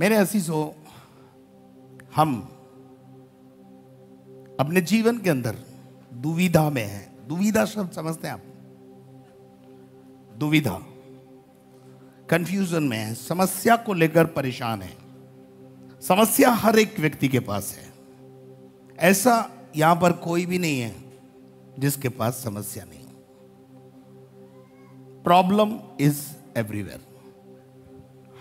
मेरे असीसो हम अपने जीवन के अंदर दुविधा में हैं। दुविधा शब्द समझते हैं आप? दुविधा। कंफ्यूजन में है, समस्या को लेकर परेशान है। समस्या हर एक व्यक्ति के पास है। ऐसा यहाँ पर कोई भी नहीं है जिसके पास समस्या नहीं प्रॉब्लम इज़ एवरीवेयर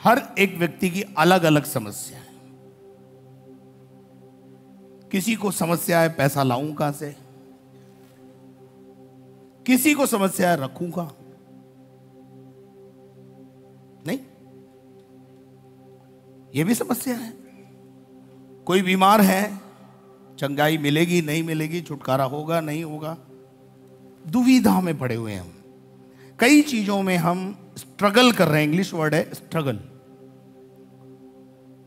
हर एक व्यक्ति की अलग अलग समस्या है। किसी को समस्या है, पैसा लाऊं कहाँ से? किसी को समस्या है, रखूँ कहाँ? नहीं। यह भी समस्या है। कोई बीमार है, चंगाई मिलेगी, नहीं मिलेगी, छुटकारा होगा, नहीं होगा। दुविधा में पड़े हुए हैं हम। कई चीज़ों में हम स्ट्रगल कर रहे हैं इंग्लिश वर्ड है स्ट्रगल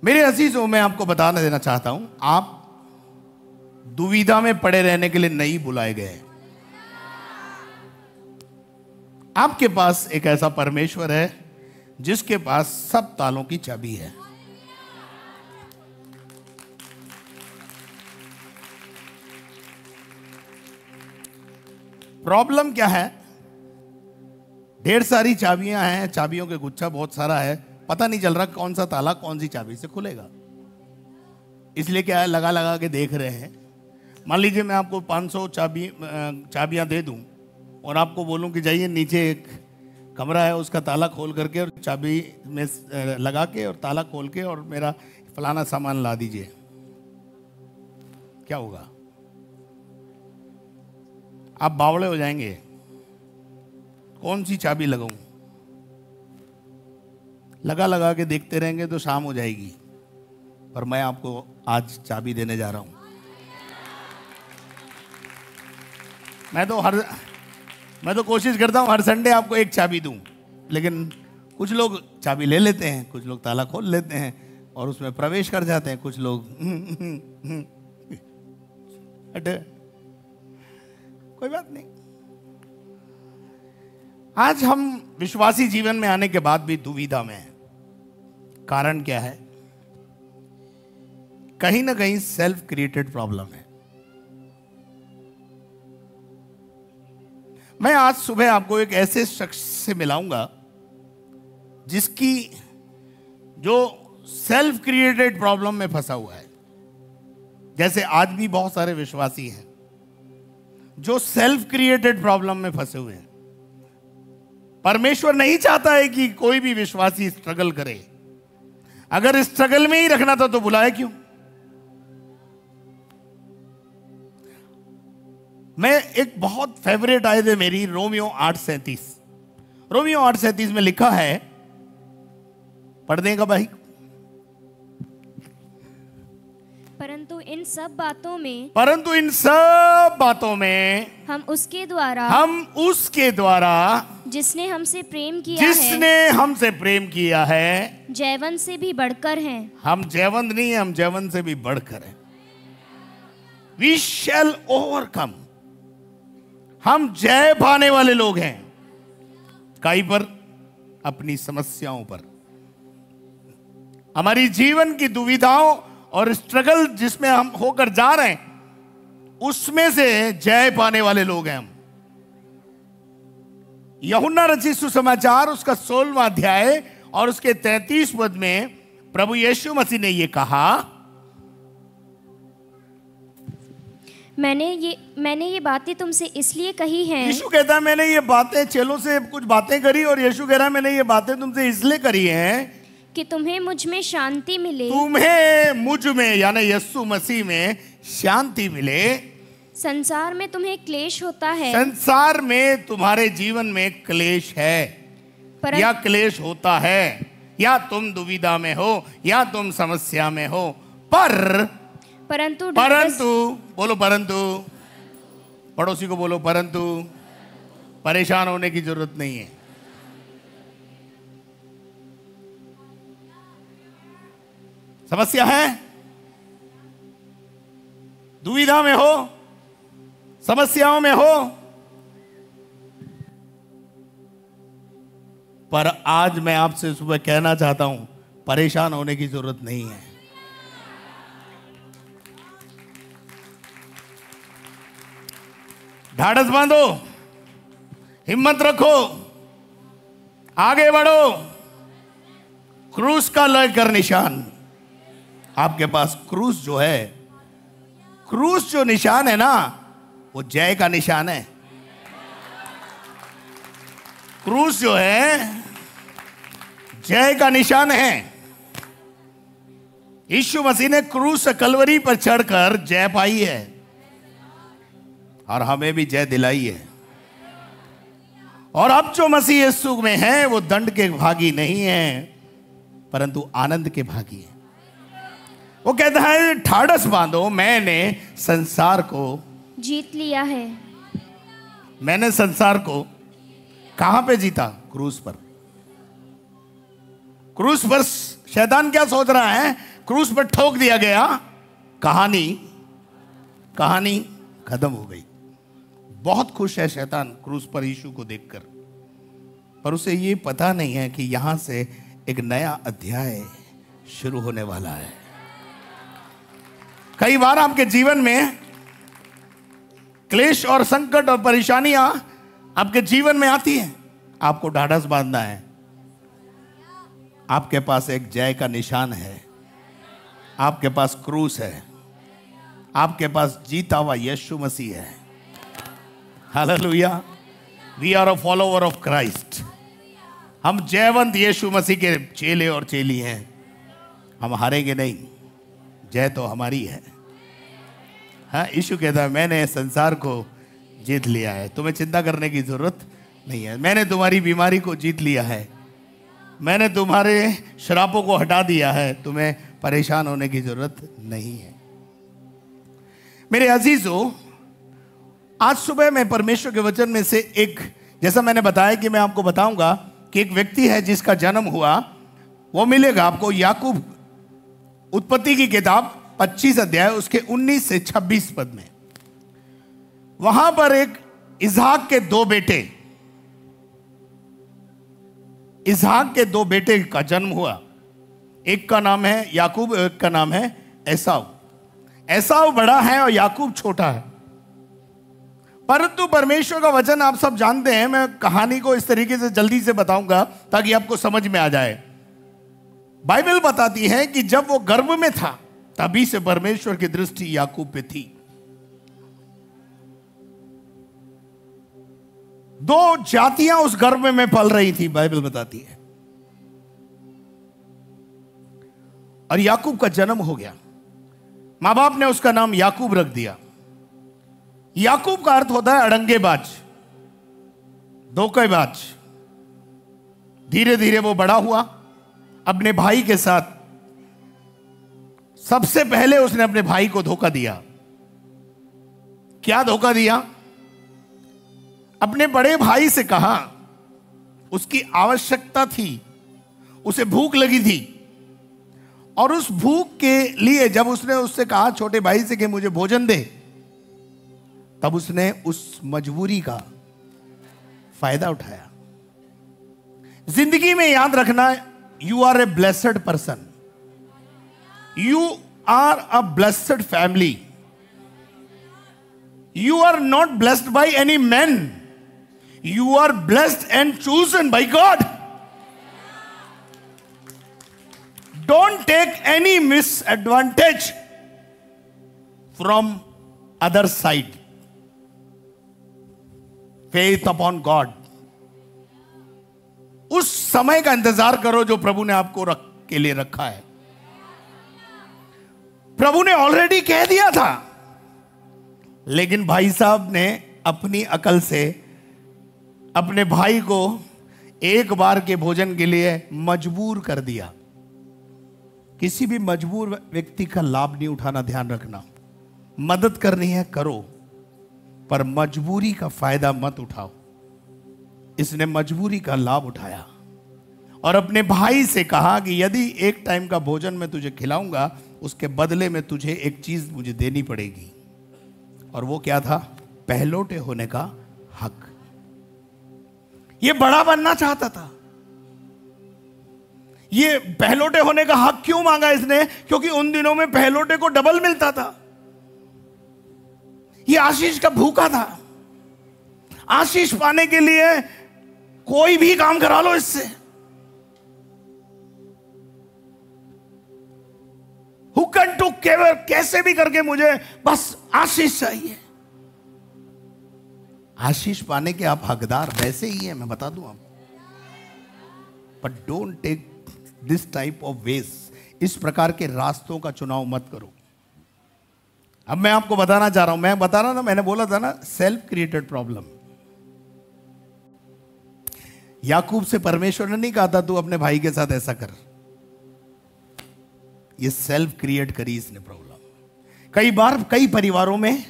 मेरे अजीजों, मैं आपको बताना देना चाहता हूँ, आप दुविधा में पड़े रहने के लिए नहीं बुलाए गए आपके पास एक ऐसा परमेश्वर है, जिसके पास सब तालों की चाबी है। प्रॉब्लम क्या है? ढेर सारी चाबियाँ हैं, चाबियों के गुच्छा बहुत सारा है। पता नहीं चल रहा कौन सा ताला कौन सी चाबी से खुलेगा। इसलिए क्या है, लगा लगा के देख रहे हैं। मान लीजिए मैं आपको 500 चाबी चाबियाँ दे दूँ और आपको बोलूँ कि जाइए नीचे एक कमरा है, उसका ताला खोल करके और चाबी में लगा के और ताला खोल के और मेरा फलाना सामान ला दीजिए। क्या होगा? आप बावड़े हो जाएँगे। कौन सी चाबी लगाऊँ? लगा लगा के देखते रहेंगे तो शाम हो जाएगी। पर मैं आपको आज चाबी देने जा रहा हूँ। मैं तो हर, मैं तो कोशिश करता हूँ हर संडे आपको एक चाबी दूँ, लेकिन कुछ लोग चाबी ले लेते हैं, कुछ लोग ताला खोल लेते हैं और उसमें प्रवेश कर जाते हैं, कुछ लोग कोई बात नहीं। आज हम विश्वासी जीवन में आने के बाद भी दुविधा में हैं। कारण क्या है? कहीं ना कहीं सेल्फ क्रिएटेड प्रॉब्लम है। मैं आज सुबह आपको एक ऐसे शख्स से मिलाऊँगा, जिसकी जो सेल्फ क्रिएटेड प्रॉब्लम में फंसा हुआ है। जैसे आज भी बहुत सारे विश्वासी हैं, जो सेल्फ क्रिएटेड प्रॉब्लम में फंसे हुए हैं। परमेश्वर नहीं चाहता है कि कोई भी विश्वासी स्ट्रगल करे। अगर स्ट्रगल में ही रखना था तो बुलाया क्यों? मैं एक बहुत फेवरेट आए थे मेरी, रोमियो आठ सैतीस। रोमियो आठ सैतीस में लिखा है, पढ़ देगा भाई। इन सब बातों में परंतु इन सब बातों में हम उसके द्वारा हम उसके द्वारा जिसने हमसे प्रेम किया जिसने है हमसे प्रेम किया है जैवन से भी बढ़कर हैं। हम जयवंत नहीं है हम जयवंत से भी बढ़कर हैं। वी शैल ओवरकम हम जय पाने वाले लोग हैं। काई पर अपनी समस्याओं पर। हमारी जीवन की दुविधाओं और स्ट्रगल जिसमें हम होकर जा रहे हैं उसमें से जय पाने वाले लोग हैं हम। यहुन्ना रचित सुसमाचार उसका सोलवा अध्याय और उसके तैतीस पद में प्रभु यीशु मसीह ने यह कहा मैंने ये मैंने ये बातें तुमसे इसलिए कही हैं। यीशु कहता है मैंने ये बातें चेलों से कुछ बातें करी और यीशु कह रहा है मैंने ये बातें तुमसे इसलिए करी हैं कि तुम्हें मुझमें शांति मिले। तुम्हें मुझमें यानी यीशु मसीह में शांति मिले। संसार में तुम्हें क्लेश होता है। संसार में तुम्हारे जीवन में क्लेश है। परं- या क्लेश होता है या तुम दुविधा में हो या तुम समस्या में हो। पर परंतु परंतु बोलो परंतु। पड़ोसी को बोलो परंतु। परेशान होने की ज़रूरत नहीं है। समस्या है? दुविधा में हो? समस्याओं में हो? पर आज मैं आपसे सुबह कहना चाहता हूँ, परेशान होने की ज़रूरत नहीं है। ढाढ़स बांधो, हिम्मत रखो, आगे बढ़ो, क्रूस का लेकर निशान। आपके पास क्रूस जो है, क्रूस जो निशान है ना, वो जय का निशान है। क्रूस जो है, जय का निशान है। यीशु मसीह ने क्रूस कलवरी पर चढ़कर जय पाई है, और हमें भी जय दिलाई है। और अब जो मसीह यीशु में है, वो दंड के भागी नहीं है, परंतु आनंद के भागी है। वो कहता है ठाडस बांधो मैंने संसार को जीत लिया है। मैंने संसार को कहाँ पे जीता? क्रूस पर। क्रूस पर शैतान क्या सोच रहा है? क्रूस पर ठोक दिया गया। कहानी कहानी खत्म हो गई। बहुत खुश है शैतान क्रूस पर यीशु को देखकर। पर उसे ये पता नहीं है कि यहाँ से एक नया अध्याय शुरू होने वाला है। कई बार आपके जीवन में क्लेश और संकट और परेशानियाँ आपके जीवन में आती हैं। आपको ढाढ़स बांधना है। आपके पास एक जय का निशान है। आपके पास क्रूस है। आपके पास जीता हुआ यीशु मसीह है। Hallelujah. We are a follower of Christ हम जयवंत यीशु मसीह के चेले और चेली हैं। हम हारेंगे नहीं। जय तो हमारी है। हाँ यीशु कहता है, मैंने संसार को जीत लिया है। तुम्हें चिंता करने की ज़रूरत नहीं है। मैंने तुम्हारी बीमारी को जीत लिया है। मैंने तुम्हारे शरापों को हटा दिया है। तुम्हें परेशान होने की ज़रूरत नहीं है। मेरे अजीजों, आज सुबह मैं परमेश्वर के वचन में से एक, जैसा मैंने बताया कि मैं आपको बताऊँगा कि एक व्यक्ति है जिसका जन्म हुआ, वो मिलेगा आपको याकूब उत्पत्ति की किताब 25 अध्याय, उसके 19 से 26 पद में। वहाँ पर एक इजहाक के दो बेटे, इजहाक के दो बेटे का जन्म हुआ। एक का नाम है याकूब, एक का नाम है ऐसाव ऐसाव बड़ा है और याकूब छोटा है। परंतु परमेश्वर का वचन आप सब जानते हैं, मैं कहानी को इस तरीके से जल्दी से बताऊँगा ताकि आपको समझ में आ जाए। बाइबल बताती है कि जब वो गर्भ में था, तभी से परमेश्वर की दृष्टि याकूब पे थी। दो जातियाँ उस गर्भ में पल रही थी, बाइबल बताती है। और याकूब का जन्म हो गया। माँ बाप ने उसका नाम याकूब रख दिया। याकूब का अर्थ होता है अड़ंगेबाज, धोखेबाज। धीरे धीरे वो बड़ा हुआ। अपने भाई के साथ। सबसे पहले उसने अपने भाई को धोखा दिया। क्या धोखा दिया? अपने बड़े भाई से कहा, उसकी आवश्यकता थी, उसे भूख लगी थी। और उस भूख के लिए जब उसने उससे कहा, छोटे भाई से कि मुझे भोजन दे, तब उसने उस मजबूरी का फ़ायदा उठाया। ज़िंदगी में याद रखना You are a blessed person. You are a blessed family. You are not blessed by any men. You are blessed and chosen by God. Don't take any misadvantage from other side. Faith upon God. उस समय का इंतज़ार करो जो प्रभु ने आपको रख, के लिए रखा है। प्रभु ने ऑलरेडी कह दिया था। लेकिन भाई साहब ने अपनी अकल से अपने भाई को एक बार के भोजन के लिए मजबूर कर दिया। किसी भी मजबूर व्यक्ति का लाभ नहीं उठाना, ध्यान रखना। मदद करनी है, करो। पर मजबूरी का फ़ायदा मत उठाओ। इसने मजबूरी का लाभ उठाया और अपने भाई से कहा कि यदि एक टाइम का भोजन मैं तुझे खिलाऊँगा, उसके बदले में तुझे एक चीज़ मुझे देनी पड़ेगी। और वो क्या था? पहलोटे होने का हक। ये बड़ा बनना चाहता था। ये पहलोटे होने का हक क्यों मांगा इसने? क्योंकि उन दिनों में पहलोटे को डबल मिलता था। ये आशीष का भूखा था। आशीष पाने के लिए कोई भी काम करा लो इससे। हुकन टू केवर कैसे भी करके मुझे बस आशीष चाहिए। आशीष पाने के आप हकदार वैसे ही हैं, मैं बता दूँ आप but don't take this type of ways इस प्रकार के रास्तों का चुनाव मत करो। अब मैं आपको बताना चाह रहा हूँ, मैं बता रहा ना, मैंने बोला था ना सेल्फ क्रिएटेड प्रॉब्लम याकूब से परमेश्वर ने नहीं कहा था, तू अपने भाई के साथ ऐसा कर. ये सेल्फ क्रिएट करी इसने प्रॉब्लम। कई बार कई परिवारों में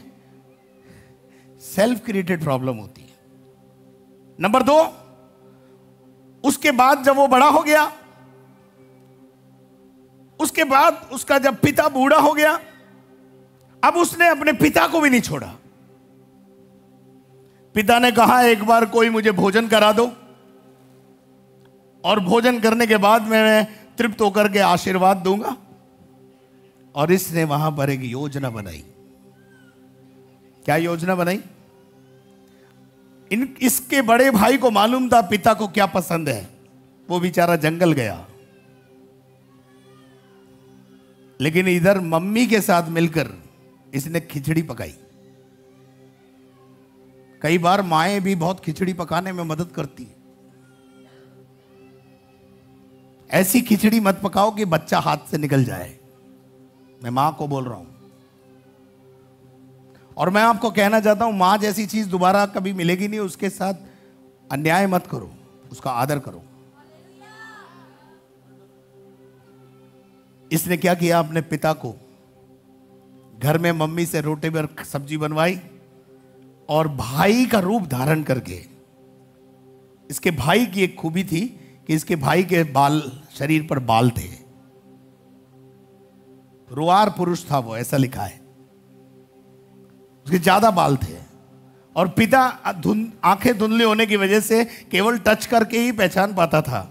सेल्फ क्रिएटेड प्रॉब्लम होती है। नंबर दो, उसके बाद जब वो बड़ा हो गया, उसके बाद उसका जब पिता बूढ़ा हो गया, अब उसने अपने पिता को भी नहीं छोड़ा। पिता ने कहा, एक बार कोई मुझे भोजन करा दो। और भोजन करने के बाद मैं तृप्त होकर के आशीर्वाद दूँगा। और इसने वहाँ पर एक योजना बनाई। क्या योजना बनाई? इन, इसके बड़े भाई को मालूम था, पिता को क्या पसंद है। वो बेचारा जंगल गया। लेकिन इधर मम्मी के साथ मिलकर इसने खिचड़ी पकाई। कई बार माएँ भी बहुत खिचड़ी पकाने में मदद करती है। ऐसी खिचड़ी मत पकाओ कि बच्चा हाथ से निकल जाए। मैं माँ को बोल रहा हूँ। और मैं आपको कहना चाहता हूँ, माँ जैसी चीज़ दोबारा कभी मिलेगी नहीं, उसके साथ अन्याय मत करो, उसका आदर करो। इसने क्या किया? अपने पिता को घर में मम्मी से रोटी पर सब्ज़ी बनवाई और भाई का रूप धारण करके, इसके भाई की एक खूबी थी कि इसके भाई के बाल शरीर पर बाल थे। रुआर पुरुष था वो, ऐसा लिखा है। उसके ज़्यादा बाल थे। और पिता धुन, आँखें धुंधली होने की वजह से केवल टच करके ही पहचान पाता था।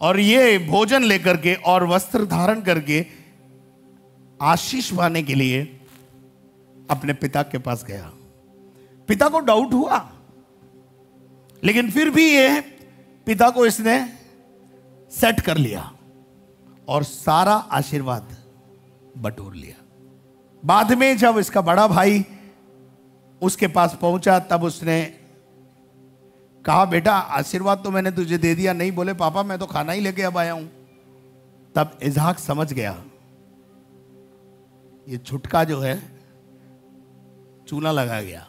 और ये भोजन लेकर के और वस्त्र धारण करके आशीष पाने के लिए अपने पिता के पास गया। पिता को डाउट हुआ। लेकिन फिर भी ये पिता को इसने सेट कर लिया और सारा आशीर्वाद बटोर लिया। बाद में जब इसका बड़ा भाई उसके पास पहुँचा, तब उसने कहा, बेटा, आशीर्वाद तो मैंने तुझे दे दिया। नहीं बोले, पापा, मैं तो खाना ही लेके अब आया हूँ। तब इजहाक समझ गया, ये छुटका जो है, चूना लगा गया।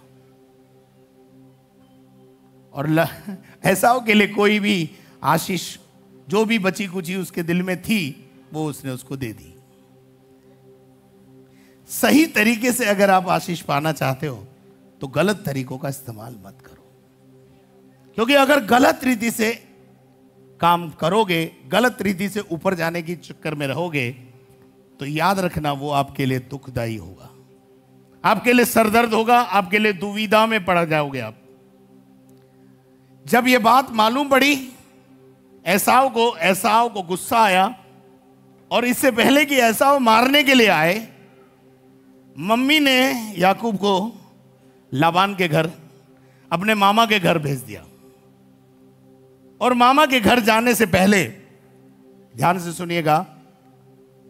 और ऐसा के लिए कोई भी आशीष, जो भी बची कुची उसके दिल में थी, वो उसने उसको दे दी। सही तरीके से अगर आप आशीष पाना चाहते हो तो गलत तरीकों का इस्तेमाल मत करो। क्योंकि अगर गलत रीति से काम करोगे, गलत रीति से ऊपर जाने की चक्कर में रहोगे तो याद रखना वो आपके लिए दुखदाई होगा। आपके लिए सरदर्द होगा, आपके लिए दुविधा में पड़ जाओगे आप। जब ये बात मालूम पड़ी, ऐसाव को ऐसाव को गुस्सा आया और इससे पहले कि ऐसाव मारने के लिए आए, मम्मी ने याकूब को लाबान के घर, अपने मामा के घर भेज दिया। और मामा के घर जाने से पहले, ध्यान से सुनिएगा,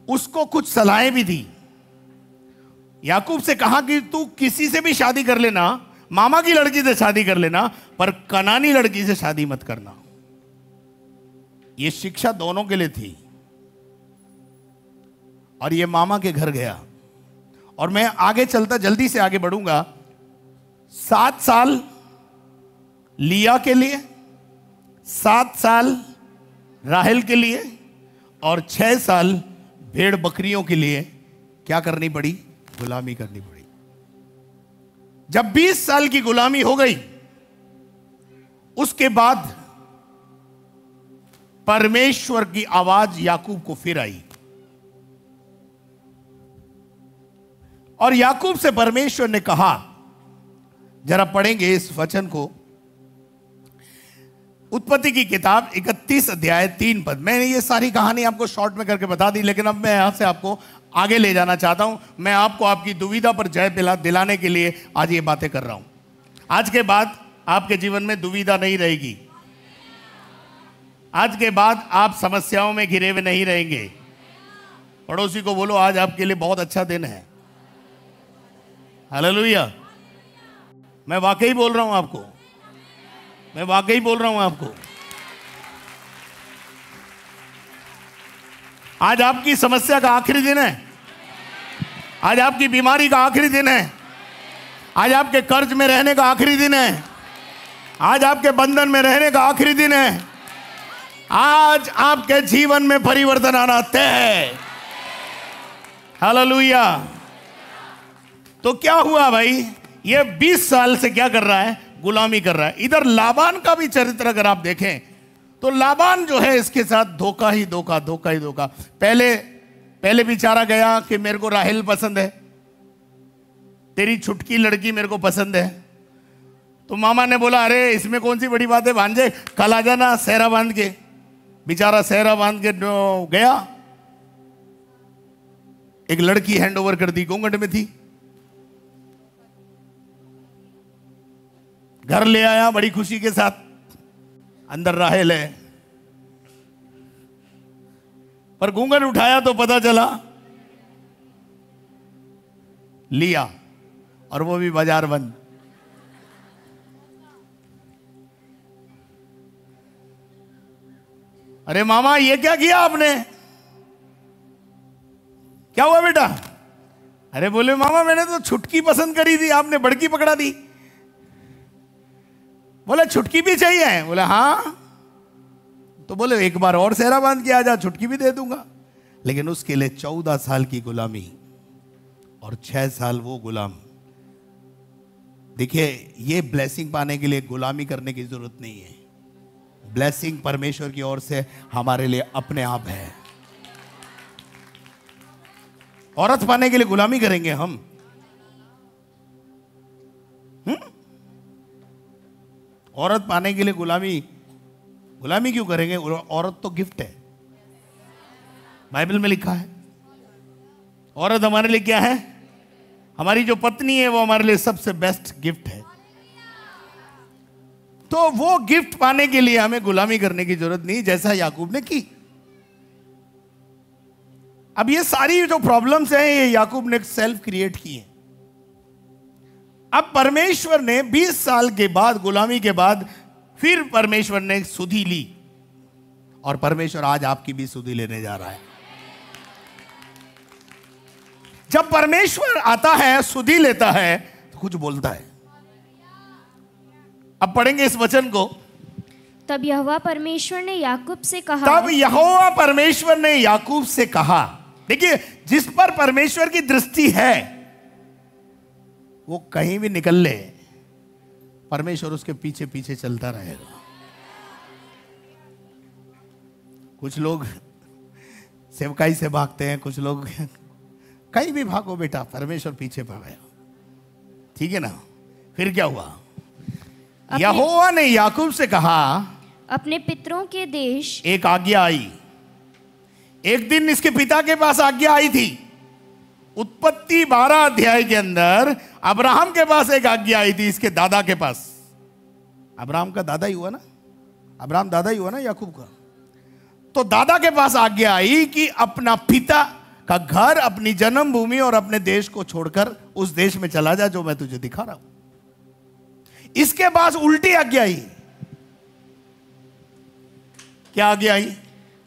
उसको कुछ सलाहें भी दी। याकूब से कहा कि तू किसी से भी शादी कर लेना मामा की लड़की से शादी कर लेना, पर कनानी लड़की से शादी मत करना। यह शिक्षा दोनों के लिए थी। और यह मामा के घर गया। और मैं आगे चलता, जल्दी से आगे बढ़ूँगा। सात साल लिया के लिए, सात साल राहल के लिए, और छह साल भेड़ बकरियों के लिए क्या करनी पड़ी? गुलामी करनी पड़ी। जब 20 साल की गुलामी हो गई, उसके बाद परमेश्वर की आवाज़ याकूब को फिर आई। और याकूब से परमेश्वर ने कहा, जरा पढ़ेंगे इस वचन को। उत्पत्ति की किताब 31 अध्याय तीन पद। मैंने ये सारी कहानी आपको शॉर्ट में करके बता दी, लेकिन अब मैं यहाँ से आपको आगे ले जाना चाहता हूँ। मैं आपको आपकी दुविधा पर जय दिला दिलाने के लिए आज ये बातें कर रहा हूँ। आज के बाद आपके जीवन में दुविधा नहीं रहेगी। आज के बाद आप समस्याओं में घिरे हुए नहीं रहेंगे। पड़ोसी को बोलो, आज आपके लिए बहुत अच्छा दिन है। हालेलुया मैं वाकई बोल रहा हूँ आपको। मैं वाकई बोल रहा हूँ आपको। आज आपकी समस्या का आखिरी दिन है। आज आपकी बीमारी का आखिरी दिन है। आज आपके कर्ज में रहने का आखिरी दिन है। आज आपके बंधन में रहने का आखिरी दिन है। आज आपके जीवन में परिवर्तन आना तय है। हालेलुया। तो क्या हुआ भाई? ये 20 साल से क्या कर रहा है? गुलामी कर रहा है। इधर लाबान का भी चरित्र अगर आप देखें तो लाबान जो है इसके साथ धोखा ही धोखा धोखा ही धोखा। पहले पहले बेचारा गया कि मेरे को राहिल पसंद है। तेरी छुटकी लड़की मेरे को पसंद है। तो मामा ने बोला, अरे, इसमें कौन सी बड़ी बात है भांजे? कल आ जाना सहरा बाँध के। बेचारा सहरा बाँध के गया। एक लड़की हैंड ओवर कर दी, गोंगट में थी। घर ले आया बड़ी खुशी के साथ। अंदर राहेल है। पर घूंघट उठाया तो पता चला, लिया और वो भी बाज़ार बंद। अरे मामा, ये क्या किया आपने? क्या हुआ बेटा? अरे बोले, मामा, मैंने तो छुटकी पसंद करी थी, आपने बड़की पकड़ा दी। बोले, छुटकी भी चाहिए। बोले हाँ। तो बोले, एक बार और सेहरा बाँध के आ जा, छुटकी भी दे दूँगा। लेकिन उसके लिए चौदह साल की गुलामी और छह साल वो गुलाम। देखिए, ये ब्लेसिंग पाने के लिए गुलामी करने की ज़रूरत नहीं है। ब्लेसिंग परमेश्वर की ओर से हमारे लिए अपने आप है। औरत पाने के लिए गुलामी करेंगे हम। औरत पाने के लिए गुलामी गुलामी क्यों करेंगे? औरत तो गिफ्ट है। बाइबल में लिखा है, औरत हमारे लिए क्या है? हमारी जो पत्नी है, वो हमारे लिए सबसे बेस्ट गिफ्ट है। तो वो गिफ्ट पाने के लिए हमें गुलामी करने की ज़रूरत नहीं, जैसा याकूब ने की। अब ये सारी जो प्रॉब्लम्स हैं, ये याकूब ने सेल्फ क्रिएट की हैं अब परमेश्वर ने 20 साल के बाद गुलामी के बाद फिर परमेश्वर ने सुधी ली। और परमेश्वर आज आपकी भी सुधी लेने जा रहा है। जब परमेश्वर आता है सुधी लेता है तो कुछ बोलता है। अब पढ़ेंगे इस वचन को। तब यहोवा परमेश्वर ने याकूब से कहा तब यहोवा परमेश्वर ने याकूब से कहा देखिए जिस पर परमेश्वर की दृष्टि है वो कहीं भी निकल ले परमेश्वर उसके पीछे पीछे चलता रहेगा। कुछ लोग सेवकाई से भागते हैं कुछ लोग कहीं भी भागो बेटा परमेश्वर पीछे भागेगा ठीक है ना? फिर क्या हुआ? यहोवा ने याकूब से कहा अपने पितरों के देश एक आज्ञा आई। एक दिन इसके पिता के पास आज्ञा आई थी। उत्पत्ति बारह अध्याय के अंदर अब्राहम के पास एक आज्ञा आई थी, इसके दादा के पास। अब्राहम का दादा ही हुआ ना? अब्राहम दादा ही हुआ ना याकूब का? तो दादा के पास आज्ञा आई कि अपना पिता का घर, अपनी जन्मभूमि और अपने देश को छोड़कर उस देश में चला जा, जो मैं तुझे दिखा रहा हूँ। इसके पास उल्टी आज्ञा आई। क्या आज्ञा आई?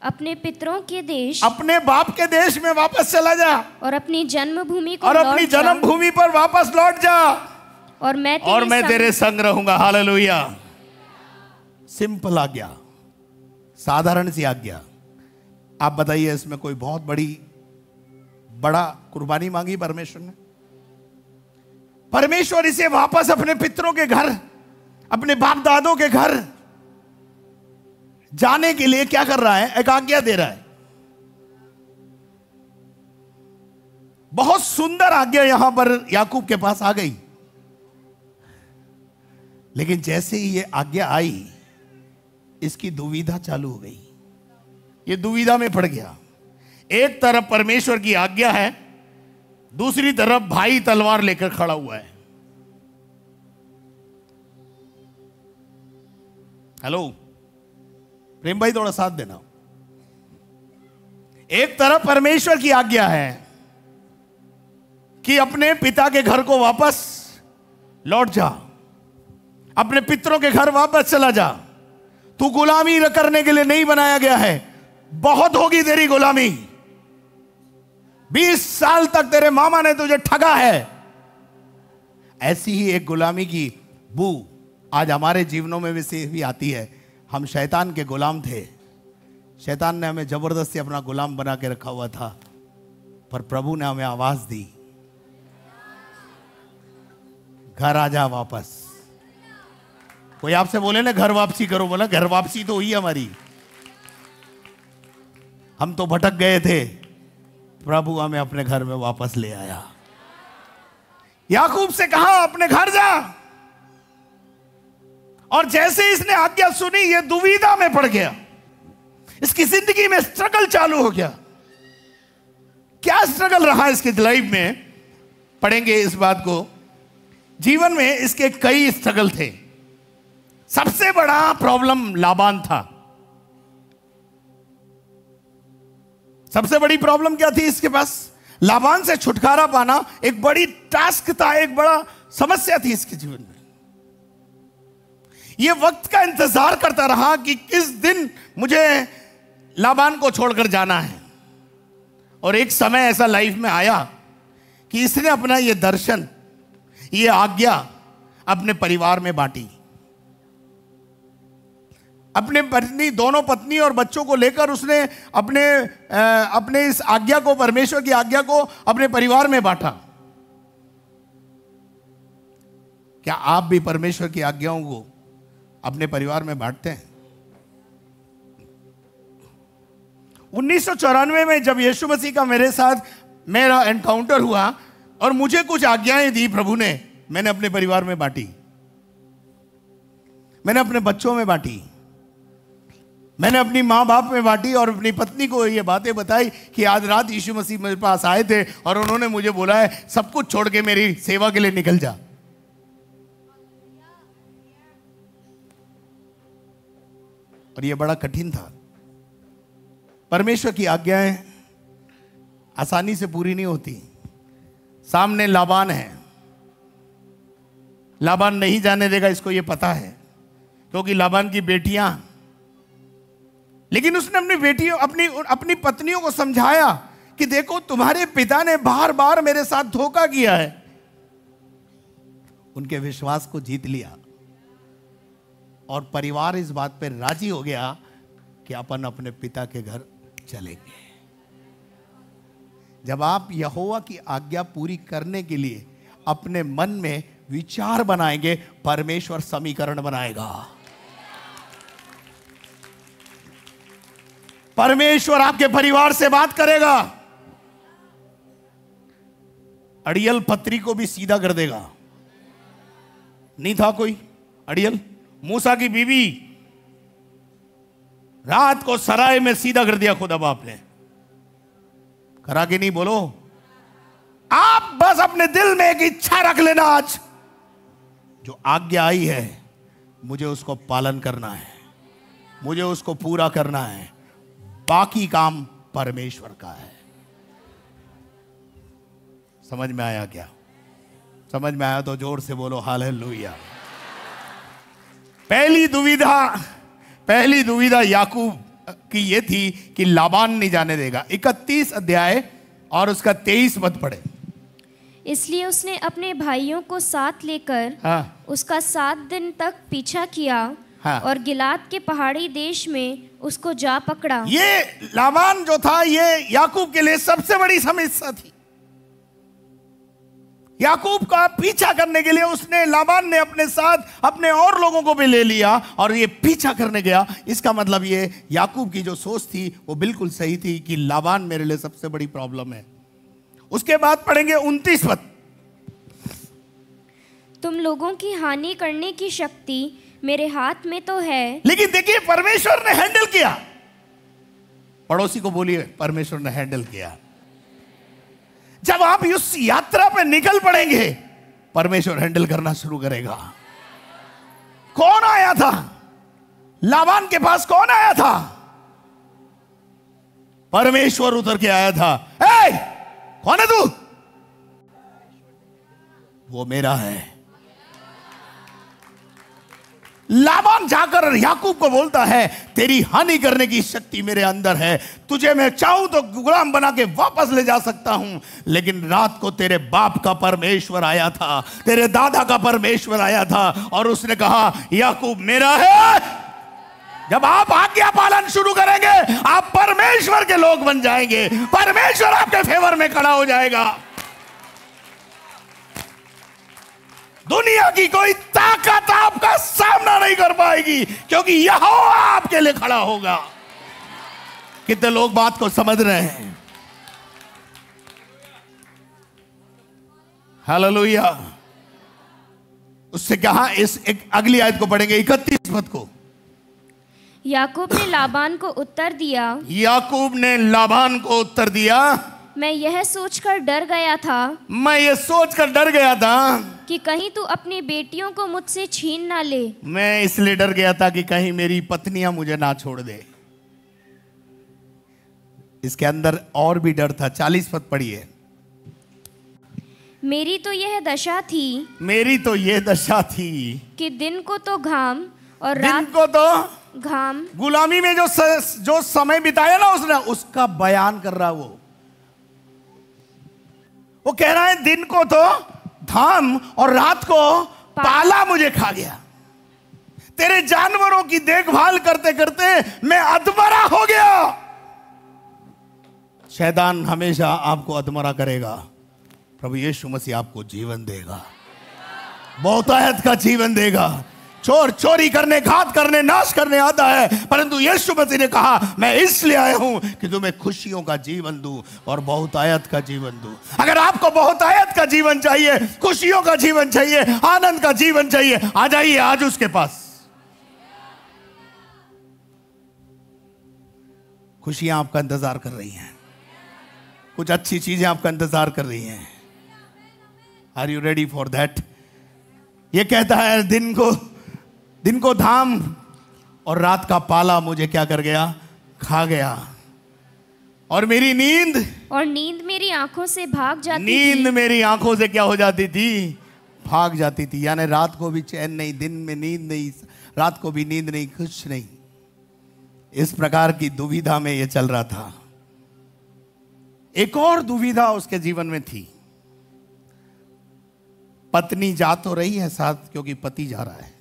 अपने पितरों के देश अपने बाप के देश में वापस चला जा। और अपनी जन्मभूमि को और अपनी जन्मभूमि पर वापस लौट जा। और मैं तेरे और मैं तेरे संग रहूँगा। हालेलुया। सिंपल आज्ञा साधारण सी आज्ञा। आप बताइए इसमें कोई बहुत बड़ी बड़ा कुर्बानी मांगी परमेश्वर ने? परमेश्वर इसे वापस अपने पितरों के घर अपने बाप दादों के घर जाने के लिए क्या कर रहा है? एक आज्ञा दे रहा है। बहुत सुंदर आज्ञा यहाँ पर याकूब के पास आ गई। लेकिन जैसे ही ये आज्ञा आई, इसकी दुविधा चालू हो गई। ये दुविधा में पड़ गया। एक तरफ़ परमेश्वर की आज्ञा है, दूसरी तरफ़ भाई तलवार लेकर खड़ा हुआ है। हेलो? प्रेम भाई थोड़ा साथ देना। एक तरफ़ परमेश्वर की आज्ञा है कि अपने पिता के घर को वापस लौट जा, अपने पितरों के घर वापस चला जा। तू गुलामी करने के लिए नहीं बनाया गया है। बहुत होगी तेरी गुलामी। बीस साल तक तेरे मामा ने तुझे ठगा है। ऐसी ही एक गुलामी की बू आज हमारे जीवनों में भी भी आती है। हम शैतान के गुलाम थे। शैतान ने हमें ज़बरदस्ती अपना गुलाम बना के रखा हुआ था, पर प्रभु ने हमें आवाज़ दी। घर आ जा वापस। कोई आपसे बोले ना, घर वापसी करो, बोला, घर वापसी तो हुई हमारी। हम तो भटक गए थे। प्रभु हमें अपने घर में वापस ले आया। याकूब से कहा, अपने घर जा। और जैसे इसने आज्ञा सुनी, ये दुविधा में पड़ गया। इसकी ज़िंदगी में स्ट्रगल चालू हो गया। क्या स्ट्रगल रहा इसके लाइफ में? पढ़ेंगे इस बात को। जीवन में इसके कई स्ट्रगल थे। सबसे बड़ा प्रॉब्लम लाबान था। सबसे बड़ी प्रॉब्लम क्या थी इसके पास? लाबान से छुटकारा पाना एक बड़ी टास्क था, एक बड़ा समस्या थी इसके जीवन में। यह वक्त का इंतज़ार करता रहा कि किस दिन मुझे लाबान को छोड़कर जाना है। और एक समय ऐसा लाइफ में आया कि इसने अपना यह दर्शन, ये आज्ञा अपने परिवार में बांटी। अपने पत्नी, दोनों पत्नी और बच्चों को लेकर उसने अपने अपने इस आज्ञा को, परमेश्वर की आज्ञा को अपने परिवार में बांटा। क्या आप भी परमेश्वर की आज्ञाओं को अपने परिवार में बांटते हैं। उन्नीस सौ चौरानवे में जब यीशु मसीह का मेरे साथ मेरा एनकाउंटर हुआ और मुझे कुछ आज्ञाएँ दी प्रभु ने, मैंने अपने परिवार में बांटी। मैंने अपने बच्चों में बांटी। मैंने अपनी माँ बाप में बांटी और अपनी पत्नी को ये बातें बताई कि आज रात यीशु मसीह मेरे पास आए थे और उन्होंने मुझे बोला है, सब कुछ छोड़ के मेरी सेवा के लिए निकल जा। और ये बड़ा कठिन था। परमेश्वर की आज्ञाएँ आसानी से पूरी नहीं होती। सामने लाबान है। लाबान नहीं जाने देगा, इसको यह पता है। क्योंकि लाबान की बेटियाँ, लेकिन उसने अपनी बेटियों, अपनी अपनी पत्नियों को समझाया कि देखो, तुम्हारे पिता ने बार बार मेरे साथ धोखा किया है। उनके विश्वास को जीत लिया। और परिवार इस बात पर राज़ी हो गया कि अपन अपने पिता के घर चलेंगे। जब आप यहोवा की आज्ञा पूरी करने के लिए अपने मन में विचार बनाएँगे, परमेश्वर समीकरण बनाएगा। परमेश्वर आपके परिवार से बात करेगा। अड़ियल पत्री को भी सीधा कर देगा। नहीं था कोई? अड़ियल? मूसा की बीवी रात को सराय में सीधा कर दिया खुदा बाप ने करा के नहीं बोलो। आप बस अपने दिल में एक इच्छा रख लेना आज। जो आज्ञा आई है, मुझे उसको पालन करना है। मुझे उसको पूरा करना है। बाकी काम परमेश्वर का है। समझ में आया क्या? समझ में आया तो ज़ोर से बोलो हाल है पहली दुविधा पहली दुविधा याकूब की यह थी कि लाबान नहीं जाने देगा इकतीस अध्याय और उसका तेईस पद पढ़े इसलिए उसने अपने भाइयों को साथ लेकर हाँ। उसका सात दिन तक पीछा किया हाँ। और गिलाद के पहाड़ी देश में उसको जा पकड़ा ये लाबान जो था ये याकूब के लिए सबसे बड़ी समस्या थी याकूब का पीछा करने के लिए उसने लाबान ने अपने साथ अपने और लोगों को भी ले लिया और ये पीछा करने गया। इसका मतलब ये याकूब की जो सोच थी वो बिल्कुल सही थी कि लाबान मेरे लिए सबसे बड़ी प्रॉब्लम है। उसके बाद पढ़ेंगे उनतीस पद। तुम लोगों की हानि करने की शक्ति मेरे हाथ में तो है। लेकिन देखिए परमेश्वर ने हैंडल किया। पड़ोसी को बोलिए परमेश्वर ने हैंडल किया। जब आप उस यात्रा पे निकल पड़ेंगे परमेश्वर हैंडल करना शुरू करेगा। कौन आया था? लावान के पास कौन आया था? परमेश्वर उतर के आया था। ए, कौन है तू? वो मेरा है। लाबान जाकर याकूब को बोलता है, तेरी हानि करने की शक्ति मेरे अंदर है। तुझे मैं चाहूँ तो गुलाम बना के वापस ले जा सकता हूँ। लेकिन रात को तेरे बाप का परमेश्वर आया था, तेरे दादा का परमेश्वर आया था और उसने कहा, याकूब मेरा है। जब आप आज्ञा पालन शुरू करेंगे, आप परमेश्वर के लोग बन जाएँगे। परमेश्वर आपके फेवर में खड़ा हो जाएगा। दुनिया की कोई ताकत आपका सामना नहीं कर पाएगी क्योंकि यह आपके लिए खड़ा होगा। कितने लोग बात को समझ रहे हैं? हालेलुया। उससे कहा इस एक अगली आयत को पढ़ेंगे इकतीस पद को। याकूब ने लाबान को उत्तर दिया। याकूब ने लाबान को उत्तर दिया। मैं यह सोचकर डर गया था मैं ये सोचकर डर गया था कि कहीं तू अपनी बेटियों को मुझसे छीन ना ले। मैं इसलिए डर गया था कि कहीं मेरी पत्नियाँ मुझे ना छोड़ दे। इसके अंदर और भी डर था। चालीस पद पढ़िए। मेरी तो यह दशा थी मेरी तो यह दशा थी कि दिन को तो घाम और रात को तो घाम। गुलामी में जो स, जो समय बिताया ना उसने उसका बयान कर रहा वो। वो कह रहा है दिन को तो धाम और रात को पाला। मुझे खा गया। तेरे जानवरों की देखभाल करते करते मैं अधमरा हो गया। शैतान हमेशा आपको अधमरा करेगा। प्रभु यीशु मसीह आपको जीवन देगा। बहुतायत का जीवन देगा। चोर चोरी करने, घात करने, नाश करने आता है। परंतु यीशु मसीह ने कहा, मैं इसलिए आया हूँ कि तुम्हें खुशियों का जीवन दूँ और बहुत आयत का जीवन दूँ। अगर आपको बहुत आयत का जीवन चाहिए, खुशियों का जीवन चाहिए, आनंद का जीवन चाहिए, आ जाइए आज उसके पास। खुशियाँ आपका इंतज़ार कर रही हैं। कुछ अच्छी चीज़ें आपका इंतज़ार कर रही हैं। Are you ready for that ये कहता है, दिन को दिन को धाम और रात का पाला मुझे क्या कर गया? खा गया। और मेरी नींद? और नींद मेरी आँखों से भाग जाती नींद थी। मेरी आँखों से क्या हो जाती थी? भाग जाती थी। यानी रात को भी चैन नहीं दिन में नींद नहीं रात को भी नींद नहीं कुछ नहीं। इस प्रकार की दुविधा में यह चल रहा था। एक और दुविधा उसके जीवन में थी। पत्नी जा तो रही है साथ क्योंकि पति जा रहा है।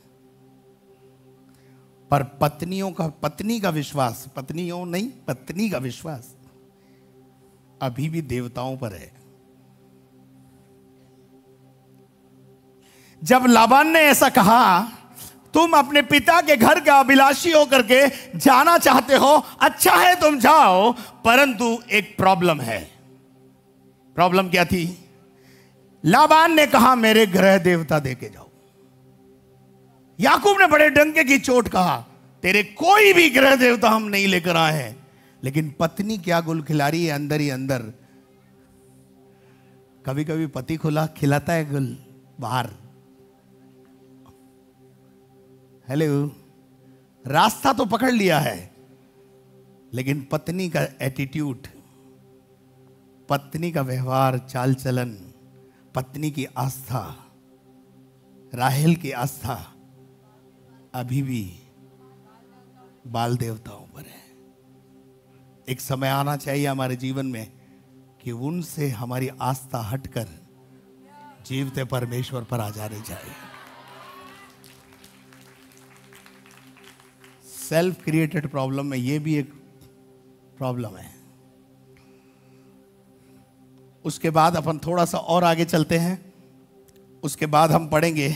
पर पत्नियों का, पत्नी का विश्वास, पत्नियों नहीं, पत्नी का विश्वास अभी भी देवताओं पर है। जब लाबान ने ऐसा कहा, तुम अपने पिता के घर का अभिलाषी होकर के जाना चाहते हो अच्छा है तुम जाओ, परंतु एक प्रॉब्लम है। प्रॉब्लम क्या थी? लाबान ने कहा, मेरे ग्रह देवता देके जाओ। याकूब ने बड़े डंके की चोट कहा, तेरे कोई भी ग्रह देवता हम नहीं लेकर आए हैं। लेकिन पत्नी क्या गुल खिला रही है अंदर ही अंदर। कभी कभी पति खुला खिलाता है गुल बाहर। हेलो, रास्ता तो पकड़ लिया है, लेकिन पत्नी का एटीट्यूड पत्नी का व्यवहार चाल चलन पत्नी की आस्था, राहेल की आस्था अभी भी बाल देवताओं पर है। एक समय आना चाहिए हमारे जीवन में कि उनसे हमारी आस्था हटकर जीवते परमेश्वर पर आ जाने चाहिए सेल्फ क्रिएटेड प्रॉब्लम में यह भी एक प्रॉब्लम है। उसके बाद अपन थोड़ा सा और आगे चलते हैं। उसके बाद हम पढ़ेंगे।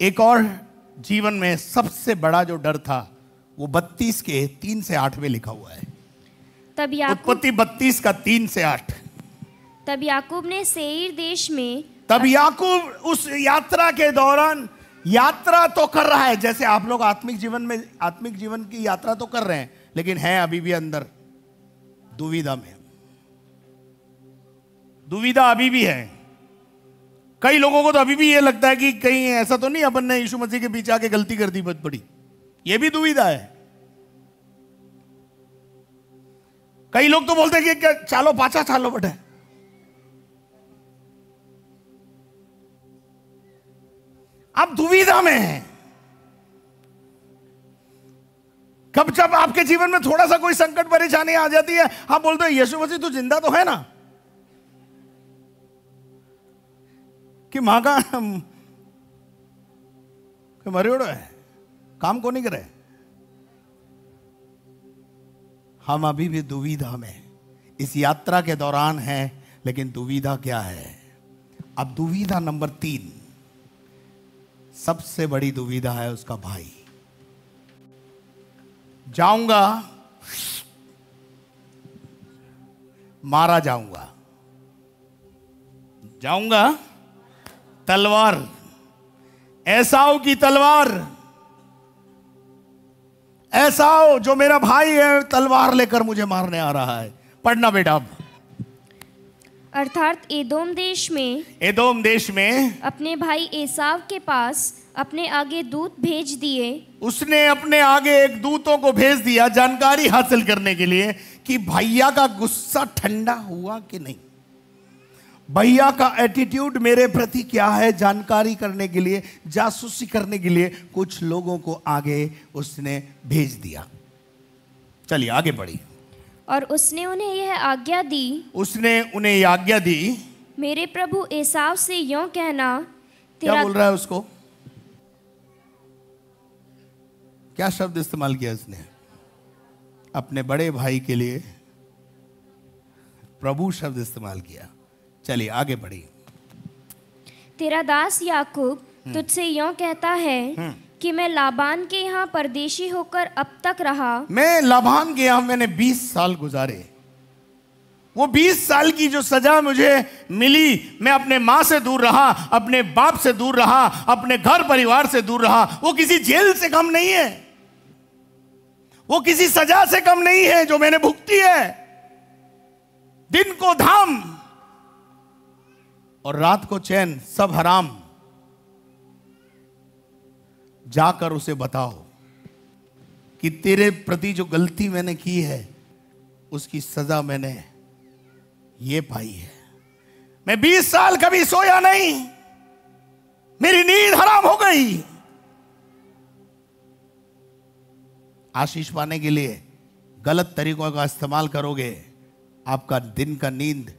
एक और जीवन में सबसे बड़ा जो डर था वो बत्तीस के तीन से आठ में लिखा हुआ है। तब उत्पत्ति बत्तीस का तीन से आठ। तब याकूब ने सेईर देश में तब याकूब उस यात्रा के दौरान यात्रा तो कर रहा है जैसे आप लोग आत्मिक जीवन में आत्मिक जीवन की यात्रा तो कर रहे हैं लेकिन है अभी भी अंदर। दुविधा में दुविधा अभी भी है। कई लोगों को तो अभी भी ये लगता है कि कहीं ऐसा तो नहीं, अपन ने यीशु मसीह के पीछे आके गलती कर दी बहुत बड़ी ये भी दुविधा है। कई लोग तो बोलते हैं कि चालो पाचा चालो बटे। आप दुविधा में हैं। कब जब आपके जीवन में थोड़ा सा कोई संकट, परेशानी आ जाती है, आप बोलते हैं, यीशु मसीह तो ज़िंदा तो है ना? कि माँ का मरे उड़ो है। काम को नहीं करे? हम अभी भी दुविधा में इस यात्रा के दौरान हैं, लेकिन दुविधा क्या है? अब दुविधा नंबर तीन, सबसे बड़ी दुविधा है उसका भाई। जाऊँगा, मारा जाऊँगा। जाऊँगा तलवार। ऐसाओ की तलवार। ऐसाओ जो मेरा भाई है तलवार लेकर मुझे मारने आ रहा है। पढ़ना बेटा अर्थात एदोम देश में एदोम देश में अपने भाई एसाव के पास अपने आगे दूत भेज दिए। उसने अपने आगे एक दूतों को भेज दिया जानकारी हासिल करने के लिए कि भैया का गुस्सा ठंडा हुआ कि नहीं। भैया का एटीट्यूड मेरे प्रति क्या है जानकारी करने के लिए जासूसी करने के लिए कुछ लोगों को आगे उसने भेज दिया। चलिए आगे बढ़िए। और उसने उन्हें यह आज्ञा दी उसने उन्हें आज्ञा दी। मेरे प्रभु एसाव से यो कहना क्या बोल रहा है उसको? क्या शब्द इस्तेमाल किया उसने अपने बड़े भाई के लिए प्रभु शब्द इस्तेमाल किया। चलिए आगे बढ़िए। तेरा दास याकूब हम्म। तुझसे यो कहता है हम्म। कि मैं लाबान के यहाँ परदेशी होकर अब तक रहा। मैं लाबान के यहाँ मैंने 20 साल गुजारे। वो 20 साल की जो सजा मुझे मिली मैं अपने माँ से दूर रहा अपने बाप से दूर रहा अपने घर परिवार से दूर रहा वो किसी जेल से कम नहीं है। वो किसी सजा से कम नहीं है जो मैंने भुगती है। दिन को धाम और रात को चैन सब हराम। जाकर उसे बताओ कि तेरे प्रति जो गलती मैंने की है, उसकी सजा मैंने ये पाई है। मैं बीस साल कभी सोया नहीं। मेरी नींद हराम हो गई। आशीष पाने के लिए गलत तरीकों का इस्तेमाल करोगे, आपका दिन का नींद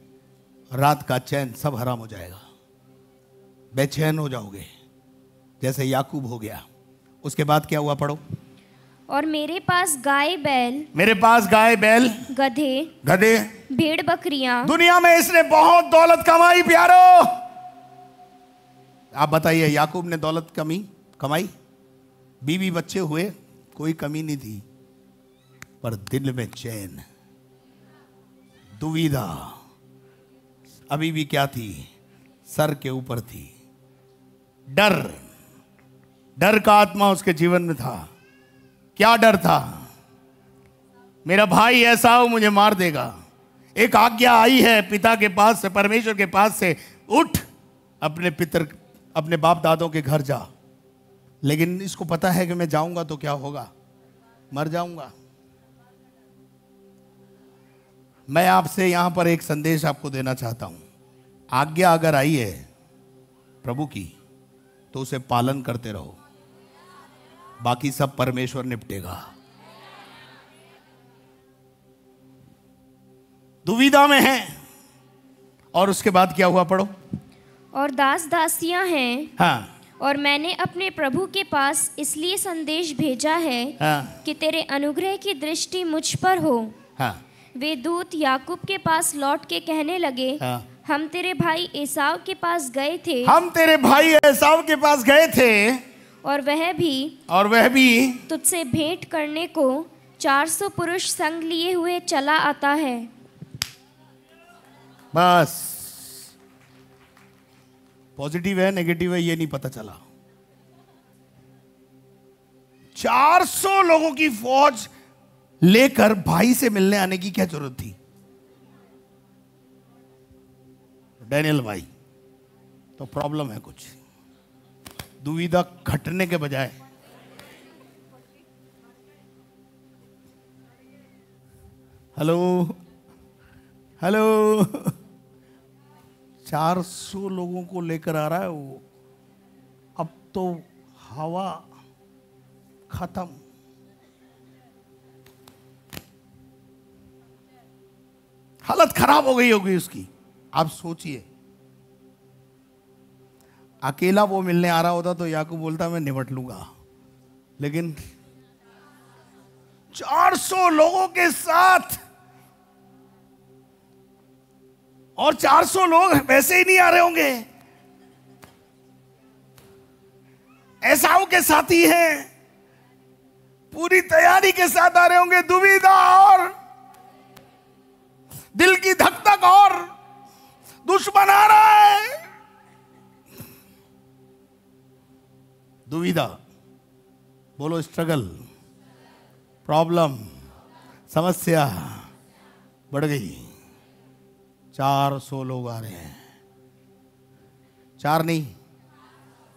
रात का चैन सब हराम हो जाएगा। बेचैन हो जाओगे। जैसे याकूब हो गया। उसके बाद क्या हुआ पढ़ो? और मेरे पास गाय बैल मेरे पास गाय बैल गधे गधे भेड़ बकरियाँ। दुनिया में इसने बहुत दौलत कमाई प्यारो। आप बताइए याकूब ने दौलत कमी कमाई? बीवी बच्चे हुए कोई कमी नहीं थी। पर दिल में चैन दुविधा। अभी भी क्या थी? सर के ऊपर थी। डर। डर का आत्मा उसके जीवन में था। क्या डर था? मेरा भाई ऐसा हो, मुझे मार देगा। एक आज्ञा आई है पिता के पास से, परमेश्वर के पास से, उठ, अपने पितर, अपने बाप दादों के घर जा। लेकिन इसको पता है कि मैं जाऊँगा तो क्या होगा? मर जाऊँगा। मैं आपसे यहाँ पर एक संदेश आपको देना चाहता हूँ। आज्ञा अगर आई है प्रभु की तो उसे पालन करते रहो। बाकी सब परमेश्वर निपटेगा। दुविधा में है। और उसके बाद क्या हुआ पढ़ो? और दास दासियाँ हैं। हाँ। और मैंने अपने प्रभु के पास इसलिए संदेश भेजा है हाँ। कि तेरे अनुग्रह की दृष्टि मुझ पर हो। हाँ। वे दूत याकूब के पास लौट के कहने लगे हाँ। हम तेरे भाई एसाव के पास गए थे। हम तेरे भाई एसाव के पास गए थे। और वह भी और वह भी तुझसे भेंट करने को 400 पुरुष संग लिए हुए चला आता है। बस। पॉजिटिव है नेगेटिव है ये नहीं पता चला। 400 लोगों की फौज लेकर भाई से मिलने आने की क्या ज़रूरत थी? डैनियल भाई तो प्रॉब्लम है कुछ। दुविधा घटने के बजाय। Hello hello. चार सौ लोगों को लेकर आ रहा है वो। अब तो हवा खत्म। हालत खराब हो गई होगी उसकी। आप सोचिए। अकेला वो मिलने आ रहा होता तो याकूब बोलता, मैं निपट लूँगा। लेकिन 400 लोगों के साथ और 400 लोग वैसे ही नहीं आ रहे होंगे। ऐसाओं के साथी हैं। पूरी तैयारी के साथ आ रहे होंगे। दुविधा और दिल की धक धक और दुश्मन आ रहा है। दुविधा। बोलो स्ट्रगल प्रॉब्लम समस्या बढ़ गई। चार सौ लोग आ रहे हैं। चार नहीं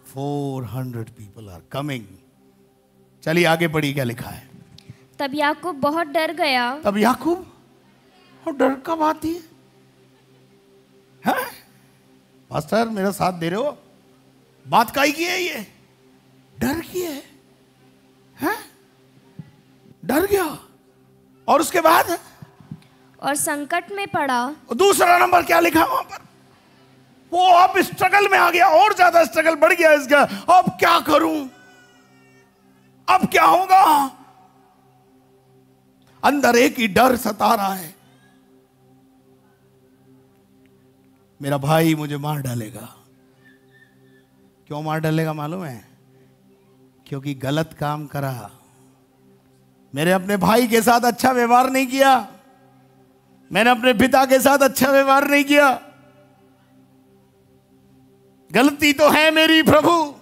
four hundred people are coming चलिए आगे बढ़ी क्या लिखा है? तब याकूब बहुत डर गया। तब याकूब और डर कब आती है मास्टर मेरा साथ दे रहे हो? बात का ही की है ये। डर की है। हैं? डर गया। और उसके बाद? और संकट में पड़ा। दूसरा नंबर क्या लिखा वहाँ पर? वो अब स्ट्रगल में आ गया और ज़्यादा स्ट्रगल बढ़ गया इसका। अब क्या करूँ? अब क्या होगा? अंदर एक ही डर सता रहा है। मेरा भाई मुझे मार डालेगा। क्यों मार डालेगा मालूम है? क्योंकि गलत काम करा। मेरे अपने भाई के साथ अच्छा व्यवहार नहीं किया। मैंने अपने पिता के साथ अच्छा व्यवहार नहीं किया। गलती तो है मेरी प्रभु।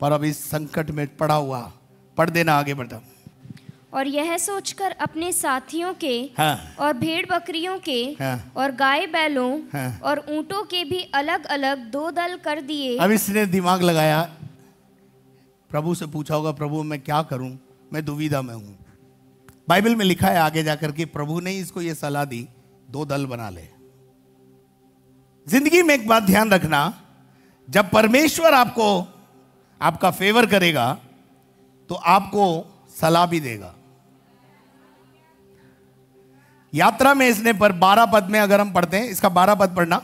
पर अब इस संकट में पड़ा हुआ, पढ़ देना आगे बढ़ा और यह सोचकर अपने साथियों के हाँ। और भेड़ बकरियों के हाँ। और गाय बैलों हाँ। और ऊंटों के भी अलग अलग दो दल कर दिए अब इसने दिमाग लगाया प्रभु से पूछा होगा प्रभु मैं क्या करूँ मैं दुविधा में हूँ बाइबल में लिखा है आगे जाकर के प्रभु ने इसको यह सलाह दी दो दल बना ले ज़िंदगी में एक बात ध्यान रखना जब परमेश्वर आपको आपका फेवर करेगा तो आपको सलाह भी देगा यात्रा में इसने पर बारह पद में अगर हम पढ़ते हैं इसका बारह पद पढ़ना।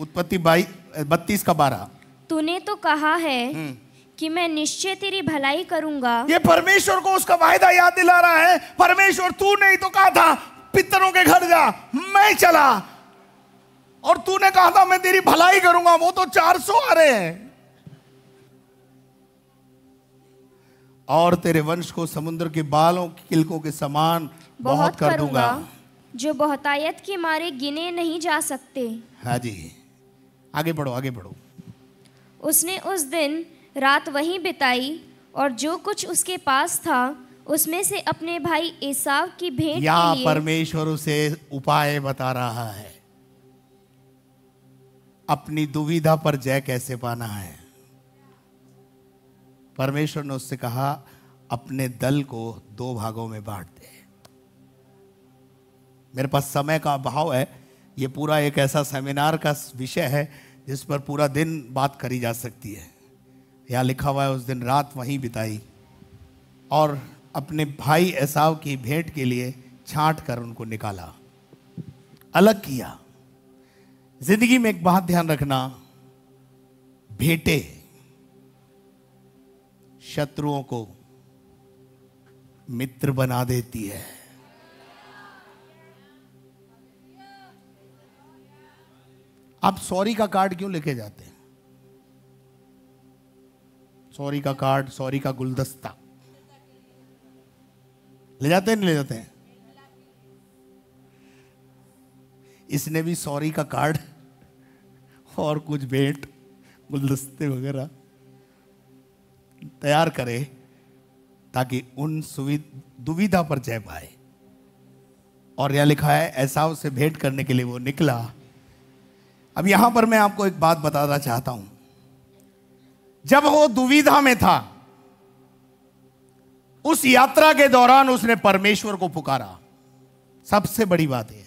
उत्पत्ति बाई बत्तीस का बारह। तूने तो कहा है हम्म। कि मैं निश्चय तेरी भलाई करूँगा। ये परमेश्वर को उसका वायदा याद दिला रहा है। परमेश्वर तू नहीं तो कहा था पितरों के घर जा मैं चला। और तूने कहा था मैं तेरी भलाई करूँगा। वो तो चार सौ आ रहे हैं। और तेरे वंश को समुद्र के बालों के किलकों के समान बहुत, कर दूँगा। जो बहुतायत के मारे गिने नहीं जा सकते। हाँ जी। आगे बढ़ो आगे बढ़ो। उसने उस दिन रात वहीं बिताई और जो कुछ उसके पास था उसमें से अपने भाई एसाव की भेंट या परमेश्वर उसे उपाय बता रहा है। अपनी दुविधा पर जय कैसे पाना है? परमेश्वर ने उससे कहा अपने दल को दो भागों में बांट मेरे पास समय का अभाव है। ये पूरा एक ऐसा सेमिनार का विषय है, जिस पर पूरा दिन बात करी जा सकती है। यहाँ लिखा हुआ है, उस दिन रात वहीं बिताई और अपने भाई ऐसाव की भेंट के लिए छांट कर उनको निकाला। अलग किया। ज़िंदगी में एक बात ध्यान रखना, भेंटे शत्रुओं को मित्र बना देती है। आप सॉरी का कार्ड क्यों लेके जाते हैं? सॉरी का कार्ड, सॉरी का गुलदस्ता। ले जाते हैं, नहीं ले जाते हैं? इसने भी सॉरी का कार्ड और कुछ भेंट, गुलदस्ते वगैरह तैयार करे ताकि उन दुविधा पर जय पाए। और यह लिखा है, ऐसा उसे भेंट करने के लिए वो निकला। अब यहाँ पर मैं आपको एक बात बताना चाहता हूँ। जब वो दुविधा में था, उस यात्रा के दौरान उसने परमेश्वर को पुकारा। सबसे बड़ी बात यह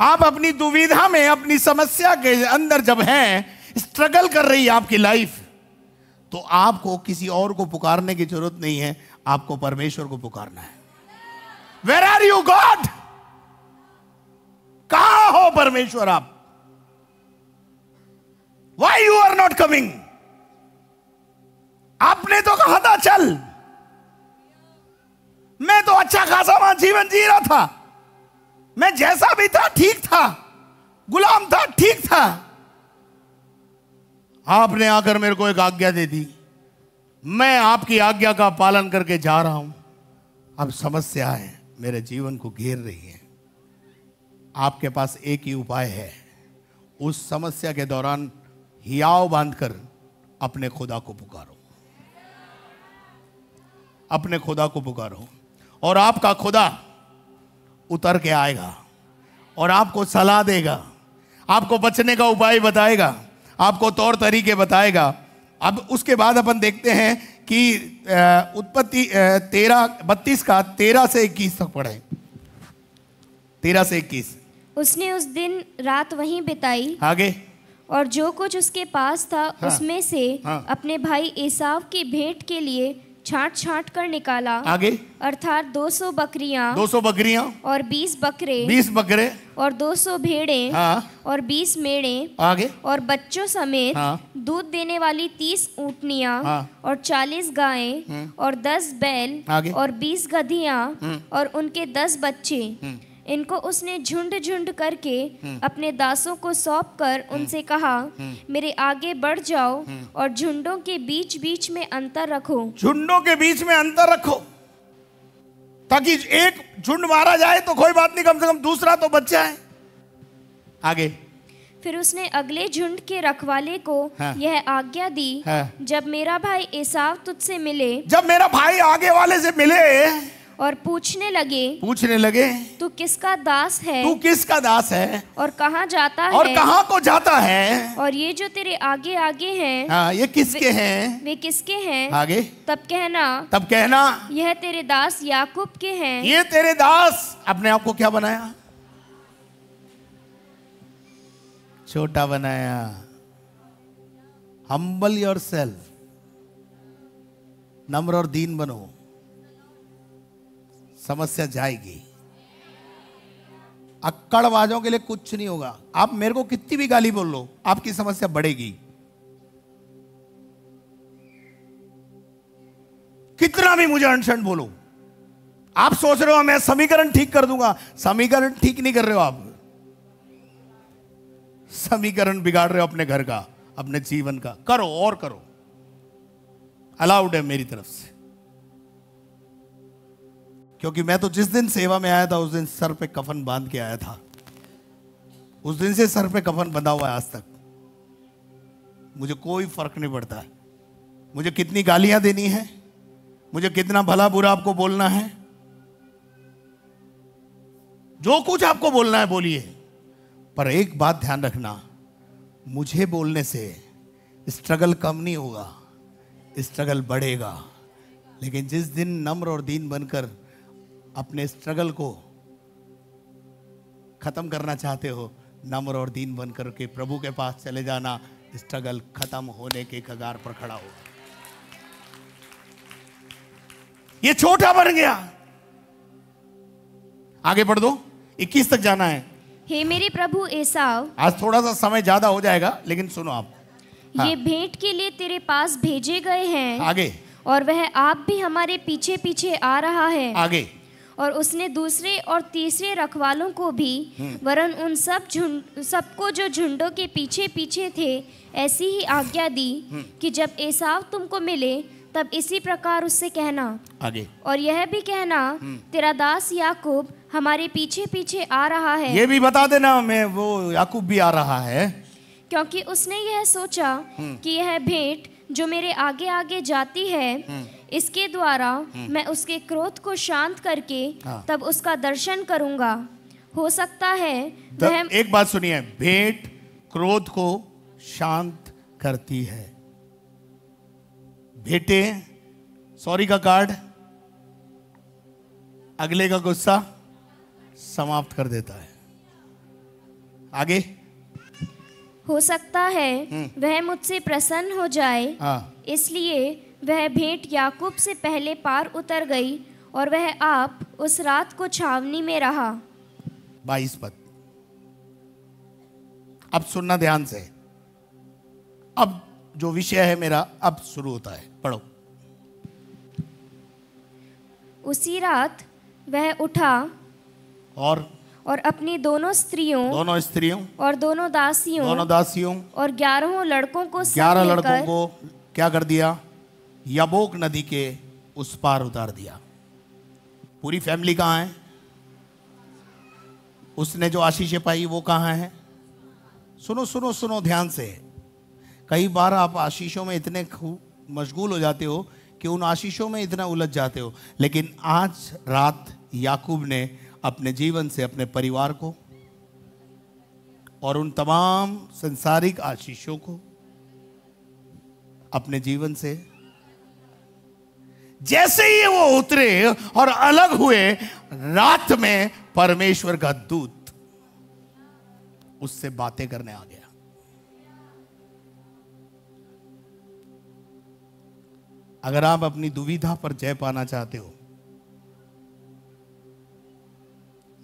आप अपनी दुविधा में, अपनी समस्या के अंदर जब हैं स्ट्रगल कर रही है आपकी लाइफ तो आपको किसी और को पुकारने की ज़रूरत नहीं है। आपको परमेश्वर को पुकारना है। वेर आर यू गॉड हो परमेश्वर आप? Why you are not coming आपने तो कहा था, चल। मैं तो अच्छा खासा वहाँ जीवन जी रहा था। मैं जैसा भी था, ठीक था। गुलाम था, ठीक था। आपने आकर मेरे को एक आज्ञा दे दी। मैं आपकी आज्ञा का पालन करके जा रहा हूँ। अब समस्या है मेरे जीवन को घेर रही हैं। आपके पास एक ही उपाय है। उस समस्या के दौरान हियाव बांधकर अपने खुदा को पुकारो। अपने खुदा को पुकारो। और आपका खुदा उतर के आएगा और आपको सलाह देगा। आपको बचने का उपाय बताएगा। आपको तौर तरीके बताएगा। अब उसके बाद अपन देखते हैं कि उत्पत्ति तेरह, बत्तीस का तेरह से इक्कीस तक पढ़े। तेरह से इक्कीस। उसने उस दिन रात वहीं बिताई। आगे। और जो कुछ उसके पास था हाँ, उसमें से हाँ, अपने भाई एसाव की भेंट के लिए छाट छाट कर निकाला। आगे। अर्थात 200 बकरियाँ। 200 बकरियाँ। और 20 बकरे। 20 बकरे। और 200 भेड़े। हाँ, और 20 मेड़े आगे। और बच्चों समेत हाँ, दूध देने वाली 30 ऊटनिया। हाँ, और 40 गायें। हम्म। और 10 बैल। आगे। और 20 गधियाँ हम्म। और उनके 10 बच्चे। हम्म। इनको उसने झुंड झुंड करके हम्म। अपने दासों को सौंप कर हम्म। उनसे कहा हम्म। मेरे आगे बढ़ जाओ और झुंडों के बीच बीच में अंतर रखो झुंडों के बीच में अंतर रखो ताकि एक झुंड मारा जाए तो कोई बात नहीं कम से कम दूसरा तो बच्चा है आगे फिर उसने अगले झुंड के रखवाले को हाँ। यह आज्ञा दी हाँ। जब मेरा भाई एसाव तुझसे मिले जब मेरा भाई आगे वाले से मिले और पूछने लगे पूछने लगे तू किसका दास है? तू किसका दास है? और कहाँ जाता है? और कहाँ को जाता है? और ये जो तेरे आगे आगे हैं हाँ ये किसके हैं? वे किसके हैं? आगे? तब कहना तब कहना यह तेरे दास याकूब के हैं। ये तेरे दास अपने आप को क्या बनाया? छोटा बनाया। हम्बल योर सेल्फ नम्र और दीन बनो। समस्या जाएगी। अक्कड़बाजों के लिए कुछ नहीं होगा। आप मेरे को कितनी भी गाली बोल लो, आपकी समस्या बढ़ेगी। कितना भी मुझे अनशन बोलो। आप सोच रहे हो मैं समीकरण ठीक कर दूँगा। समीकरण ठीक नहीं कर रहे हो आप। समीकरण बिगाड़ रहे हो अपने घर का, अपने जीवन का। करो और करो। अलाउड है मेरी तरफ़ से। क्योंकि मैं तो जिस दिन सेवा में आया था, उस दिन सर पे कफन बाँध के आया था। उस दिन से सर पे कफन बंधा हुआ है आज तक। मुझे कोई फ़र्क नहीं पड़ता। मुझे कितनी गालियाँ देनी है? मुझे कितना भला बुरा आपको बोलना है? जो कुछ आपको बोलना है, बोलिए। पर एक बात ध्यान रखना। मुझे बोलने से स्ट्रगल कम नहीं होगा, स्ट्रगल बढ़ेगा। लेकिन जिस दिन नम्र और दीन बनकर अपने स्ट्रगल को खत्म करना चाहते हो नम्र और दीन बनकर के प्रभु के पास चले जाना स्ट्रगल खत्म होने के कगार पर खड़ा हो। ये छोटा बन गया। आगे बढ़ दो। 21 तक जाना है। हे मेरे प्रभु एसाव। आज थोड़ा सा समय ज़्यादा हो जाएगा लेकिन सुनो आप। हाँ। ये भेंट के लिए तेरे पास भेजे गए हैं आगे। और वह आप भी हमारे पीछे पीछे आ रहा है। आगे। और उसने दूसरे और तीसरे रखवालों को भी हम्म। वरन उन सब झुंड सबको जो झुंडों के पीछे पीछे थे ऐसी ही आज्ञा दी हम्म। कि जब एसाव तुमको मिले तब इसी प्रकार उससे कहना आगे और यह भी कहना हम्म। तेरा दास याकूब हमारे पीछे पीछे आ रहा है ये भी बता देना मैं वो याकूब भी आ रहा है क्योंकि उसने यह सोचा कि यह भेंट जो मेरे आगे आगे जाती है। इसके द्वारा हम्म। मैं उसके क्रोध को शांत करके हाँ। तब उसका दर्शन करूँगा हो सकता है वह एक बात सुनिए भेंट क्रोध को शांत करती है भेटे सॉरी का कार्ड अगले का गुस्सा समाप्त कर देता है आगे हो सकता है हम्म। वह मुझसे प्रसन्न हो जाए हाँ। इसलिए वह भेंट याकूब से पहले पार उतर गई और वह आप उस रात को छावनी में रहा। बाईस पद। अब सुनना ध्यान से। अब जो विषय है मेरा अब शुरू होता है। पढ़ो। उसी रात वह उठा और? और अपनी दोनों स्त्रियों दोनों स्त्रियों? और दोनों दासियों दोनों दासियों? और ग्यारहों लड़कों को ग्यारह लड़कों को क्या कर दिया? यबोक नदी के उस पार उतार दिया। पूरी फैमिली कहाँ है? उसने जो आशीषें पाई, वो कहाँ है? सुनो सुनो सुनो, ध्यान से। कई बार आप आशीषों में इतने मशगूल हो जाते हो कि उन आशीषों में इतना उलझ जाते हो। लेकिन आज रात याकूब ने अपने जीवन से अपने परिवार को और उन तमाम संसारिक आशीषों को अपने जीवन से जैसे ही वो उतरे और अलग हुए, रात में परमेश्वर का दूत उससे बातें करने आ गया। अगर आप अपनी दुविधा पर जय पाना चाहते हो,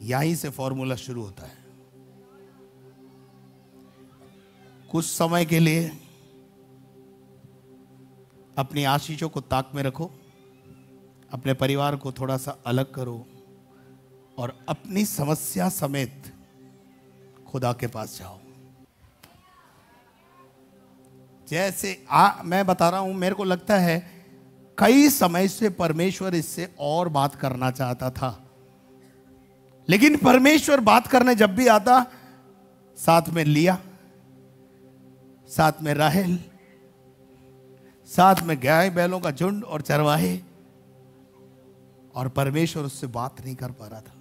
यहीं से फॉर्मूला शुरू होता है। कुछ समय के लिए अपनी आशीषों को ताक में रखो। अपने परिवार को थोड़ा सा अलग करो और अपनी समस्या समेत खुदा के पास जाओ। जैसे आ, मैं बता रहा हूँ, मेरे को लगता है कई समय से परमेश्वर इससे और बात करना चाहता था। लेकिन परमेश्वर बात करने जब भी आता, साथ में लिया, साथ में राहेल, साथ में गाय बैलों का झुंड और चरवाहे और परमेश्वर उससे बात नहीं कर पा रहा था।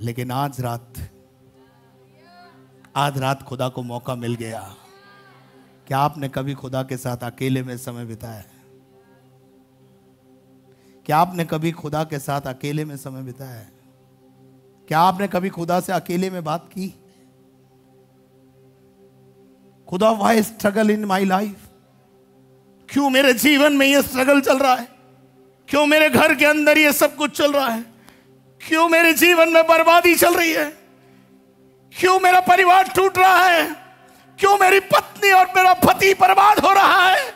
लेकिन आज रात आज रात खुदा को मौका मिल गया। क्या आपने कभी खुदा के साथ अकेले में समय बिताया क्या आपने कभी खुदा के साथ अकेले में समय बिताया क्या आपने कभी खुदा से अकेले में बात की? खुदा why struggle in my life क्यों मेरे जीवन में यह स्ट्रगल चल रहा है? क्यों मेरे घर के अंदर ये सब कुछ चल रहा है? क्यों मेरे जीवन में बर्बादी चल रही है? क्यों मेरा परिवार टूट रहा है? क्यों मेरी पत्नी और मेरा पति बर्बाद हो रहा है?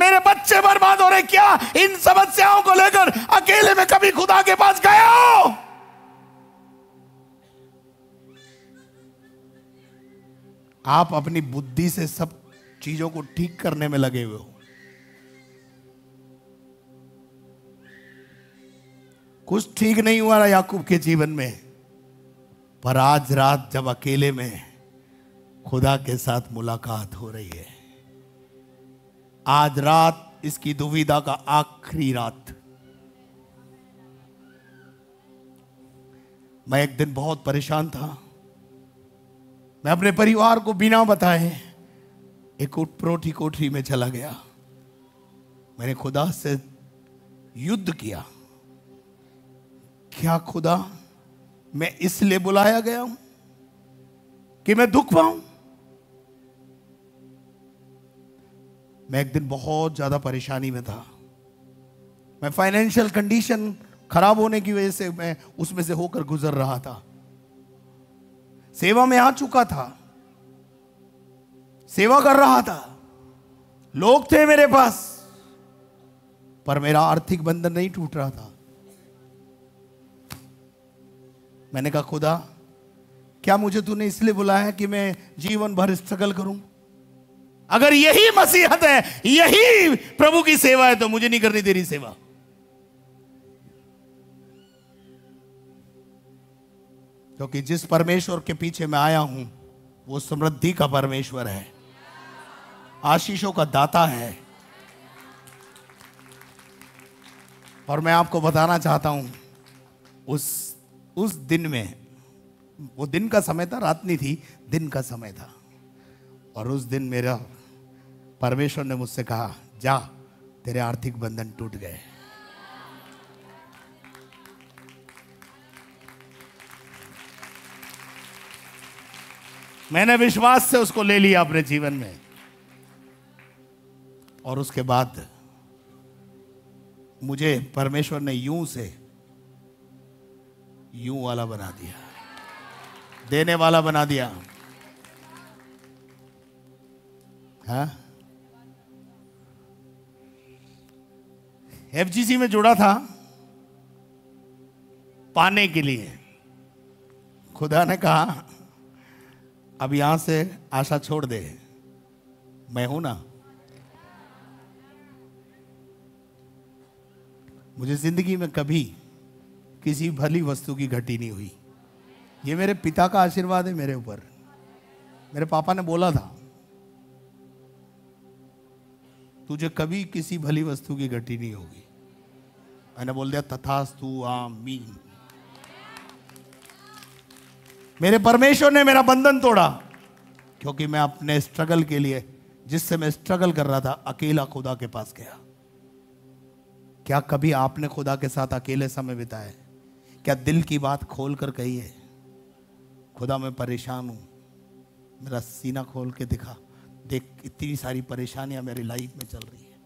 मेरे बच्चे बर्बाद हो रहे क्या इन समस्याओं को लेकर अकेले में कभी खुदा के पास गया हो? आप अपनी बुद्धि से सब चीज़ों को ठीक करने में लगे हुए हो। कुछ ठीक नहीं हुआ रहा याकूब के जीवन में, पर आज रात जब अकेले में खुदा के साथ मुलाकात हो रही है, आज रात इसकी दुविधा का आखिरी रात। मैं एक दिन बहुत परेशान था। मैं अपने परिवार को बिना बताए एक उठप्रोठी कोठरी में चला गया। मैंने खुदा से युद्ध किया। क्या खुदा? मैं इसलिए बुलाया गया हूँ कि मैं दुख पाऊँ। मैं एक दिन बहुत ज़्यादा परेशानी में था। मैं फाइनेंशियल कंडीशन खराब होने की वजह से मैं उसमें से होकर गुजर रहा था। सेवा में आ चुका था। सेवा कर रहा था। लोग थे मेरे पास, पर मेरा आर्थिक बंधन नहीं टूट रहा था। मैंने कहा, खुदा, क्या मुझे तूने इसलिए बुलाया कि मैं जीवन भर स्ट्रगल करूँ? अगर यही मसीहत है, यही प्रभु की सेवा है तो मुझे नहीं करनी तेरी सेवा. क्योंकि तो जिस परमेश्वर के पीछे मैं आया हूँ, वो समृद्धि का परमेश्वर है। आशीषों का दाता है। और मैं आपको बताना चाहता हूँ, उस उस दिन में, वो दिन का समय था, रात नहीं थी, दिन का समय था। और उस दिन मेरा परमेश्वर ने मुझसे कहा, जा, तेरे आर्थिक बंधन टूट गए। मैंने विश्वास से उसको ले लिया अपने जीवन में। और उसके बाद मुझे परमेश्वर ने यूँ से यूँ वाला बना दिया। देने वाला बना दिया। हाँ? एफजीसी में जुड़ा था पाने के लिए। खुदा ने कहा, अब यहाँ से आशा छोड़ दे। मैं हूँ ना। मुझे ज़िंदगी में कभी किसी भली वस्तु की घटी नहीं हुई। ये मेरे पिता का आशीर्वाद है मेरे ऊपर। मेरे पापा ने बोला था, तुझे कभी किसी भली वस्तु की घटी नहीं होगी। मैंने बोल दिया, तथास्तु आमीन। मेरे परमेश्वर ने मेरा बंधन तोड़ा, क्योंकि मैं अपने स्ट्रगल के लिए, जिससे मैं स्ट्रगल कर रहा था, अकेला खुदा के पास गया। क्या कभी आपने खुदा के साथ अकेले समय बिताया? क्या दिल की बात खोल कर कही है? खुदा, मैं परेशान हूँ। मेरा सीना खोल के दिखा। देख, इतनी सारी परेशानियाँ मेरी लाइफ में चल रही है।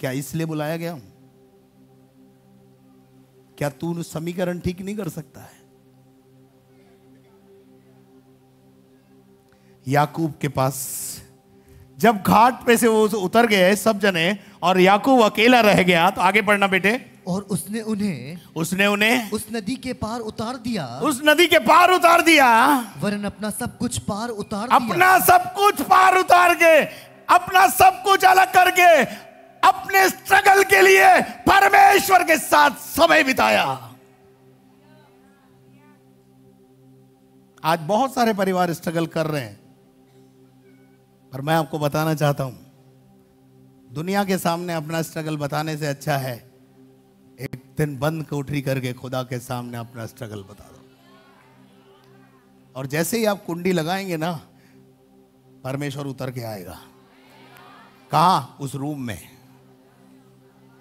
क्या इसलिए बुलाया गया हूँ? क्या तू समीकरण ठीक नहीं कर सकता है? याकूब के पास, जब घाट पे से वो उतर गए, सब जने, और याकूब अकेला रह गया तो आगे पढ़ना बेटे। और उसने उन्हें उसने उन्हें उस नदी के पार उतार दिया। उस नदी के पार उतार दिया। वरन अपना सब कुछ पार उतार दिया। अपना सब कुछ पार उतार के अपना सब कुछ अलग करके अपने स्ट्रगल के लिए परमेश्वर के साथ समय बिताया। आज बहुत सारे परिवार स्ट्रगल कर रहे हैं। और मैं आपको बताना चाहता हूँ दुनिया के सामने अपना स्ट्रगल बताने से अच्छा है। एक दिन बंद कोठरी करके खुदा के सामने अपना स्ट्रगल बता दो। और जैसे ही आप कुंडी लगाएँगे ना, परमेश्वर उतर के आएगा। कहा? उस रूम में।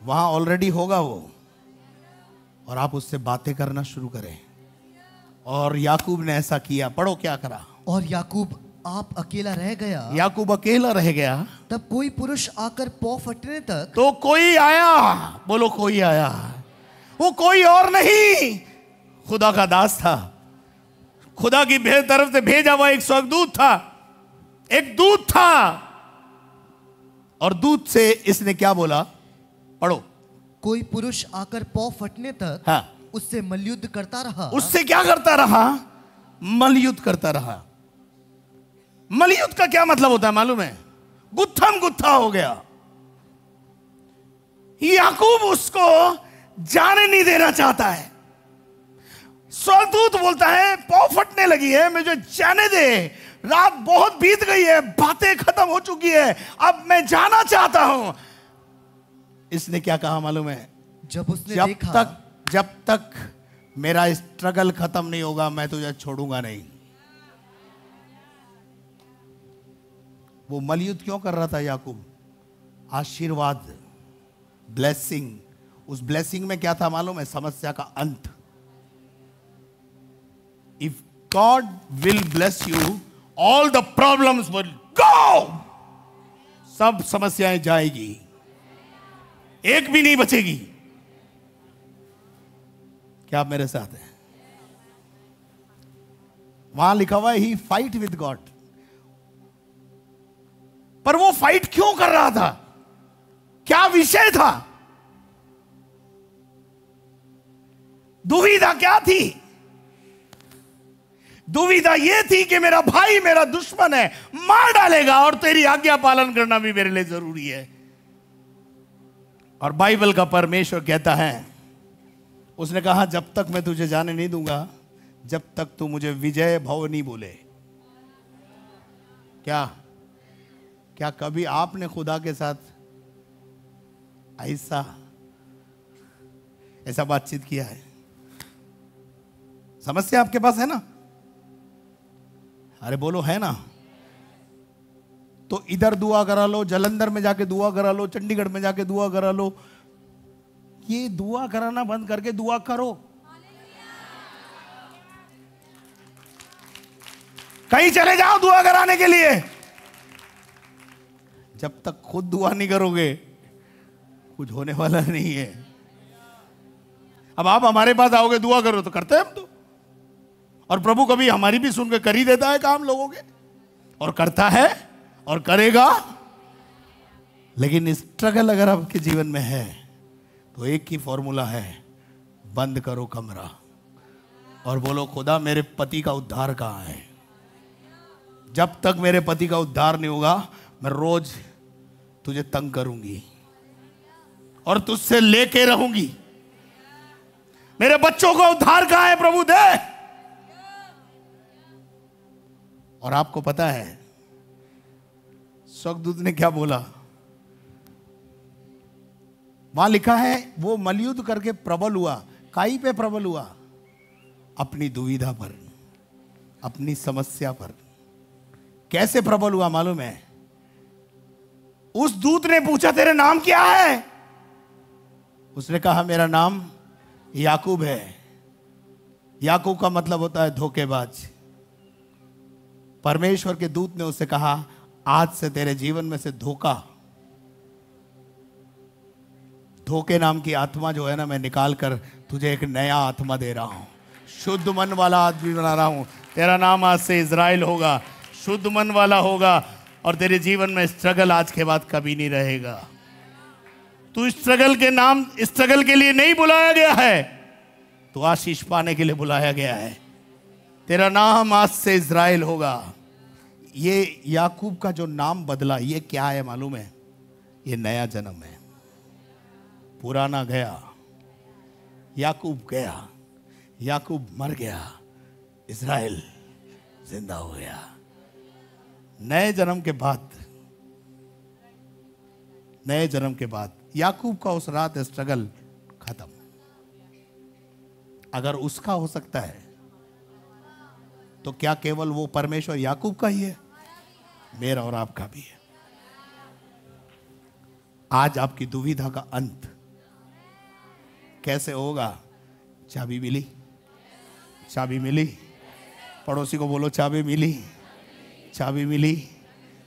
वहाँ ऑलरेडी होगा वो। और आप उससे बातें करना शुरू करें। और याकूब ने ऐसा किया, पढ़ो क्या करा। और याकूब आप अकेला रह गया याकूब अकेला रह गया। तब कोई पुरुष आकर पौ फटने तक तो कोई आया? बोलो कोई आया। वो कोई और नहीं। खुदा का दास था। खुदा की तरफ़ से भेजा हुआ एक स्वर्गदूत था। एक दूत था। और दूत से इसने क्या बोला? पढ़ो। कोई पुरुष आकर पौ फटने तक हाँ। उससे मलयुद्ध करता रहा। उससे क्या करता रहा? मलयुद्ध करता रहा। मलयुद्ध का क्या मतलब होता है मालूम है? गुत्थम गुत्था हो गया। याकूब उसको जाने नहीं देना चाहता है। स्वदूत बोलता है पौ फटने लगी है मुझे जाने दे। रात बहुत बीत गई है बातें खत्म हो चुकी है अब मैं जाना चाहता हूँ। इसने क्या कहा मालूम है? जब उसने जब देखा तक जब तक मेरा स्ट्रगल खत्म नहीं होगा मैं तुझे छोड़ूँगा नहीं। वो मलयुद्ध क्यों कर रहा था याकूब? आशीर्वाद ब्लेसिंग उस ब्लेसिंग में क्या था मालूम है? समस्या का अंत। If God will bless you all the problems will go सब समस्याएँ जाएगी। एक भी नहीं बचेगी। क्या आप मेरे साथ हैं? वहाँ लिखा हुआ है ही फाइट विद गॉड पर वो फाइट क्यों कर रहा था? क्या विषय था? दुविधा क्या थी? दुविधा यह थी कि मेरा भाई मेरा दुश्मन है, मार डालेगा और तेरी आज्ञा पालन करना भी मेरे लिए ज़रूरी है। और बाइबल का परमेश्वर कहता है, उसने कहा, जब तक मैं तुझे जाने नहीं दूँगा, जब तक तू मुझे विजय भव नहीं बोले। क्या? क्या कभी आपने खुदा के साथ ऐसा ऐसा बातचीत किया है? समस्या आपके पास है ना? अरे बोलो, है ना? तो इधर दुआ करा लो, जलंधर में जाके दुआ करा लो, चंडीगढ़ में जाके दुआ करा लो। ये दुआ कराना बंद करके दुआ करो। कहीं चले जाओ दुआ कराने के लिए। जब तक खुद दुआ नहीं करोगे, कुछ होने वाला नहीं है। अब आप हमारे पास आओगे, दुआ करो तो करते हैं हम तो। और प्रभु कभी हमारी भी सुनकर कर ही देता है काम लोगों के। और करता है, और करेगा। लेकिन स्ट्रगल अगर आपके जीवन में है तो एक ही फॉर्मूला है, बंद करो कमरा। और बोलो, खुदा, मेरे पति का उद्धार कहाँ है? जब तक मेरे पति का उद्धार नहीं होगा, मैं रोज तुझे तंग करूँगी और तुझसे लेके रहूँगी। मेरे बच्चों को उद्धार कहा है प्रभु, दे। और आपको पता है, स्वर्गदूत ने क्या बोला? वहाँ लिखा है, वो मलयुद्ध करके प्रबल हुआ, काई पे प्रबल हुआ, अपनी दुविधा पर, अपनी समस्या पर। कैसे प्रबल हुआ मालूम है? उस दूत ने पूछा, तेरा नाम क्या है? उसने कहा, मेरा नाम याकूब है। याकूब का मतलब होता है धोखेबाज। परमेश्वर के दूत ने उसे कहा, आज से तेरे जीवन में से धोखा। धोखे नाम की आत्मा जो है ना, मैं निकाल कर तुझे एक नया आत्मा दे रहा हूँ। शुद्ध मन वाला आदमी बना रहा हूँ। तेरा नाम आज से इज़राइल होगा। शुद्ध मन वाला होगा। और तेरे जीवन में स्ट्रगल आज के बाद कभी नहीं रहेगा। तू स्ट्रगल के नाम स्ट्रगल के लिए नहीं बुलाया गया है। तो आशीष पाने के लिए बुलाया गया है। तेरा नाम आज से इज़राइल होगा। ये याकूब का जो नाम बदला, ये क्या है मालूम है? ये नया जन्म है। पुराना गया। याकूब गया। याकूब मर गया। इज़राइल ज़िंदा हो गया। नए जन्म के बाद, नए जन्म के बाद याकूब का उस रात स्ट्रगल खत्म। अगर उसका हो सकता है तो क्या केवल वो परमेश्वर याकूब का ही है? मेरा और आपका भी है। आज आपकी दुविधा का अंत कैसे होगा? चाबी मिली? चाबी मिली? पड़ोसी को बोलो, चाबी मिली? चाबी मिली,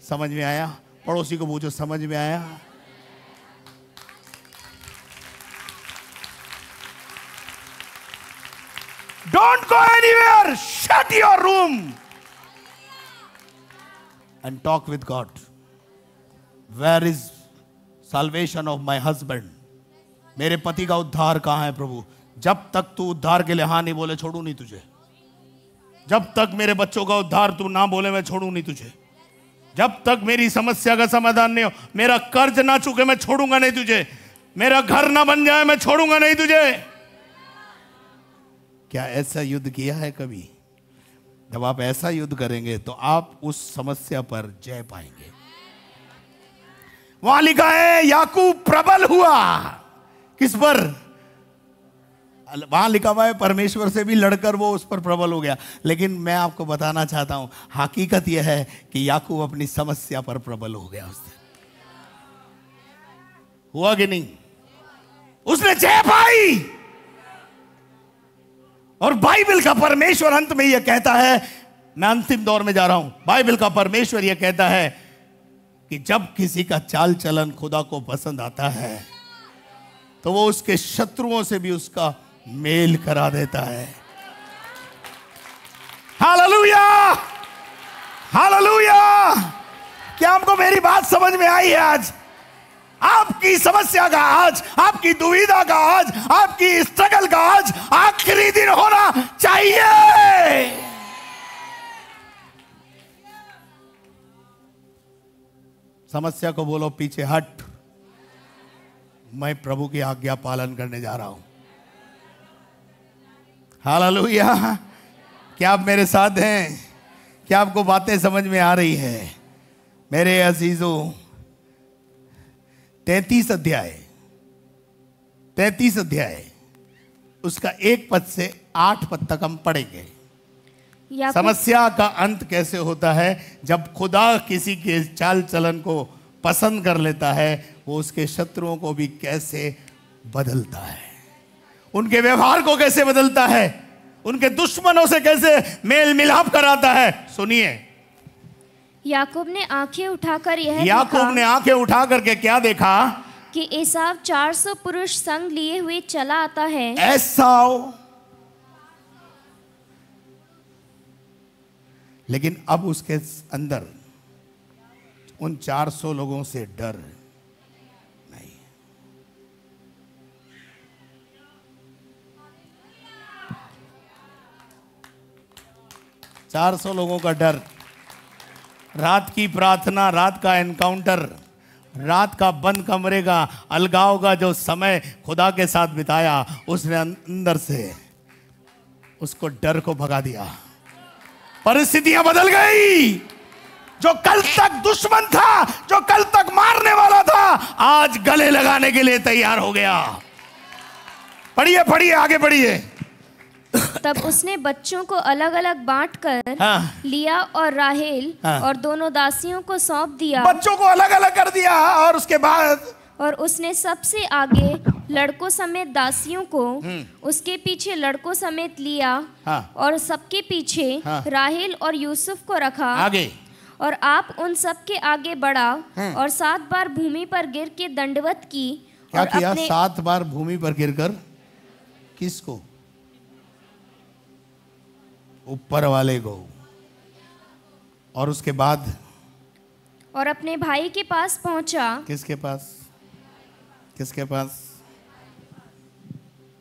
समझ में आया? पड़ोसी को पूछो, समझ में आया? Don't go anywhere shut your room and talk with God where is salvation of my husband मेरे पति का उद्धार कहाँ है प्रभु? जब तक तू उद्धार के लिए हाँ नहीं बोले, छोड़ू नहीं तुझे। जब तक मेरे बच्चों का उद्धार तू ना बोले, मैं छोड़ू नहीं तुझे। जब तक मेरी समस्या का समाधान नहीं हो, मेरा कर्ज ना चुके, मैं छोड़ूँगा नहीं तुझे। मेरा घर ना बन जाए, मैं छोड़ूँगा नहीं तुझे। क्या ऐसा युद्ध किया है कभी? जब आप ऐसा युद्ध करेंगे तो आप उस समस्या पर जय पाएँगे। वहाँ लिखा है याकूब प्रबल हुआ। किस पर? वहाँ लिखा हुआ है, परमेश्वर से भी लड़कर वो उस पर प्रबल हो गया। लेकिन मैं आपको बताना चाहता हूँ, हकीकत यह है कि याकूब अपनी समस्या पर प्रबल हो गया उससे हुआ कि नहीं? उसने जय पाई! और बाइबल का परमेश्वर अंत में यह कहता है, मैं अंतिम दौर में जा रहा हूँ। बाइबल का परमेश्वर यह कहता है कि जब किसी का चाल चलन खुदा को पसंद आता है तो वो उसके शत्रुओं से भी उसका मेल करा देता है। हालेलुया! हालेलुया! क्या हमको मेरी बात समझ में आई है आज? आपकी समस्या का आज, आपकी दुविधा का आज, आपकी स्ट्रगल का आज आखिरी दिन होना चाहिए। समस्या को बोलो, पीछे हट। मैं प्रभु की आज्ञा पालन करने जा रहा हूँ। हालेलुया। क्या आप मेरे साथ हैं? क्या आपको बातें समझ में आ रही है? मेरे अजीजों तैतीस अध्याय तैतीस अध्याय उसका एक पद से आठ पद तक हम पढ़ेंगे। समस्या का अंत कैसे होता है? जब खुदा किसी के चाल चलन को पसंद कर लेता है वो उसके शत्रुओं को भी कैसे बदलता है? उनके व्यवहार को कैसे बदलता है? उनके दुश्मनों से कैसे मेल मिलाप कराता है? सुनिए। याकूब ने आँखें उठाकर यह याकूब ने आँखें उठा करके क्या देखा? कि एसाव 400 पुरुष संग लिए हुए चला आता है। एसाव। लेकिन अब उसके अंदर उन 400 लोगों से डर नहीं 400 लोगों का डर। रात की प्रार्थना, रात का एनकाउंटर रात का बंद कमरे का अलगाव का जो समय खुदा के साथ बिताया, उसने अंदर से उसको डर को भगा दिया। परिस्थितियाँ बदल गई। जो कल तक दुश्मन था, जो कल तक मारने वाला था, आज गले लगाने के लिए तैयार हो गया। पढ़िए पढ़िए, आगे पढ़िए तब उसने बच्चों को अलग अलग बांट कर हाँ। लिया और राहेल हाँ। और दोनों दासियों को सौंप दिया बच्चों को अलग अलग कर दिया और उसके बाद और उसने सबसे आगे लड़कों समेत दासियों को हम्म। उसके पीछे लड़कों समेत लिया हाँ। और सबके पीछे हाँ। राहेल और यूसुफ को रखा आगे और आप उन सब के आगे बढ़ा हम्म। और सात बार भूमि पर गिर के दंडवत की क्या किया सात बार भूमि पर गिरकर किसको ऊपर वाले को। और उसके बाद और अपने भाई के पास पहुँचा। किसके पास? किसके पास?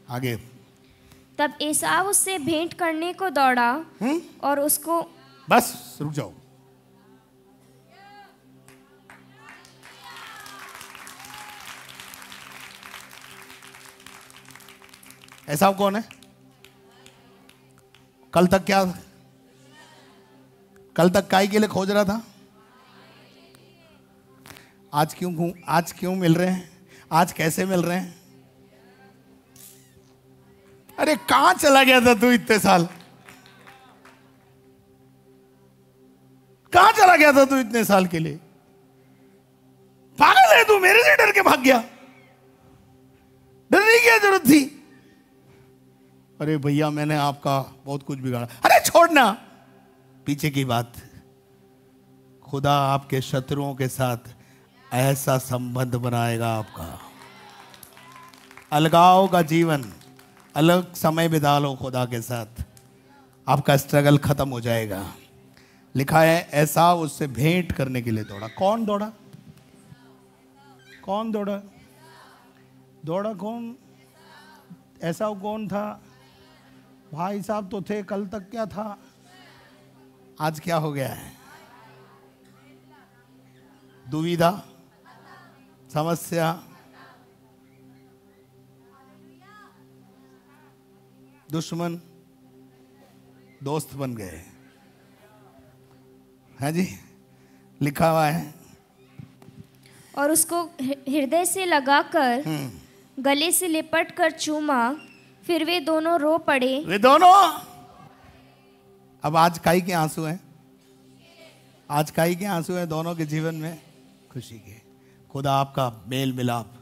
आगे। तब एसाव उससे भेंट करने को दौड़ा हुँ? और उसको बस रुक जाओ। ऐसा कौन है? कल तक क्या कल तक काय के लिए खोज रहा था? आज क्यों आज क्यों मिल रहे हैं? आज कैसे मिल रहे हैं? अरे कहाँ चला गया था तू इतने साल? कहाँ चला गया था तू इतने साल के लिए? पागल है तू, मेरे से डर के भाग गया। डरने की ज़रूरत थी अरे भैया, मैंने आपका बहुत कुछ बिगाड़ा। अरे छोड़ना पीछे की बात। खुदा आपके शत्रुओं के साथ ऐसा संबंध बनाएगा आपका। अलगाव का जीवन, अलग समय बिता लो खुदा के साथ। आपका स्ट्रगल खत्म हो जाएगा। लिखा है, ऐसा उससे भेंट करने के लिए दौड़ा। कौन दौड़ा? कौन दौड़ा? दौड़ा कौन? ऐसा कौन था? भाई साहब तो थे कल तक क्या था? आज क्या हो गया है? दुविधा समस्या दुश्मन दोस्त बन गए। है जी? लिखा हुआ है। और उसको हृदय से लगाकर हम्म। गले से लिपट कर चूमा फिर वे दोनों रो पड़े। वे दोनों। अब आज काई के आँसू हैं। आज काई के आँसू हैं दोनों के जीवन में। खुशी के। खुदा आपका मेल मिलाप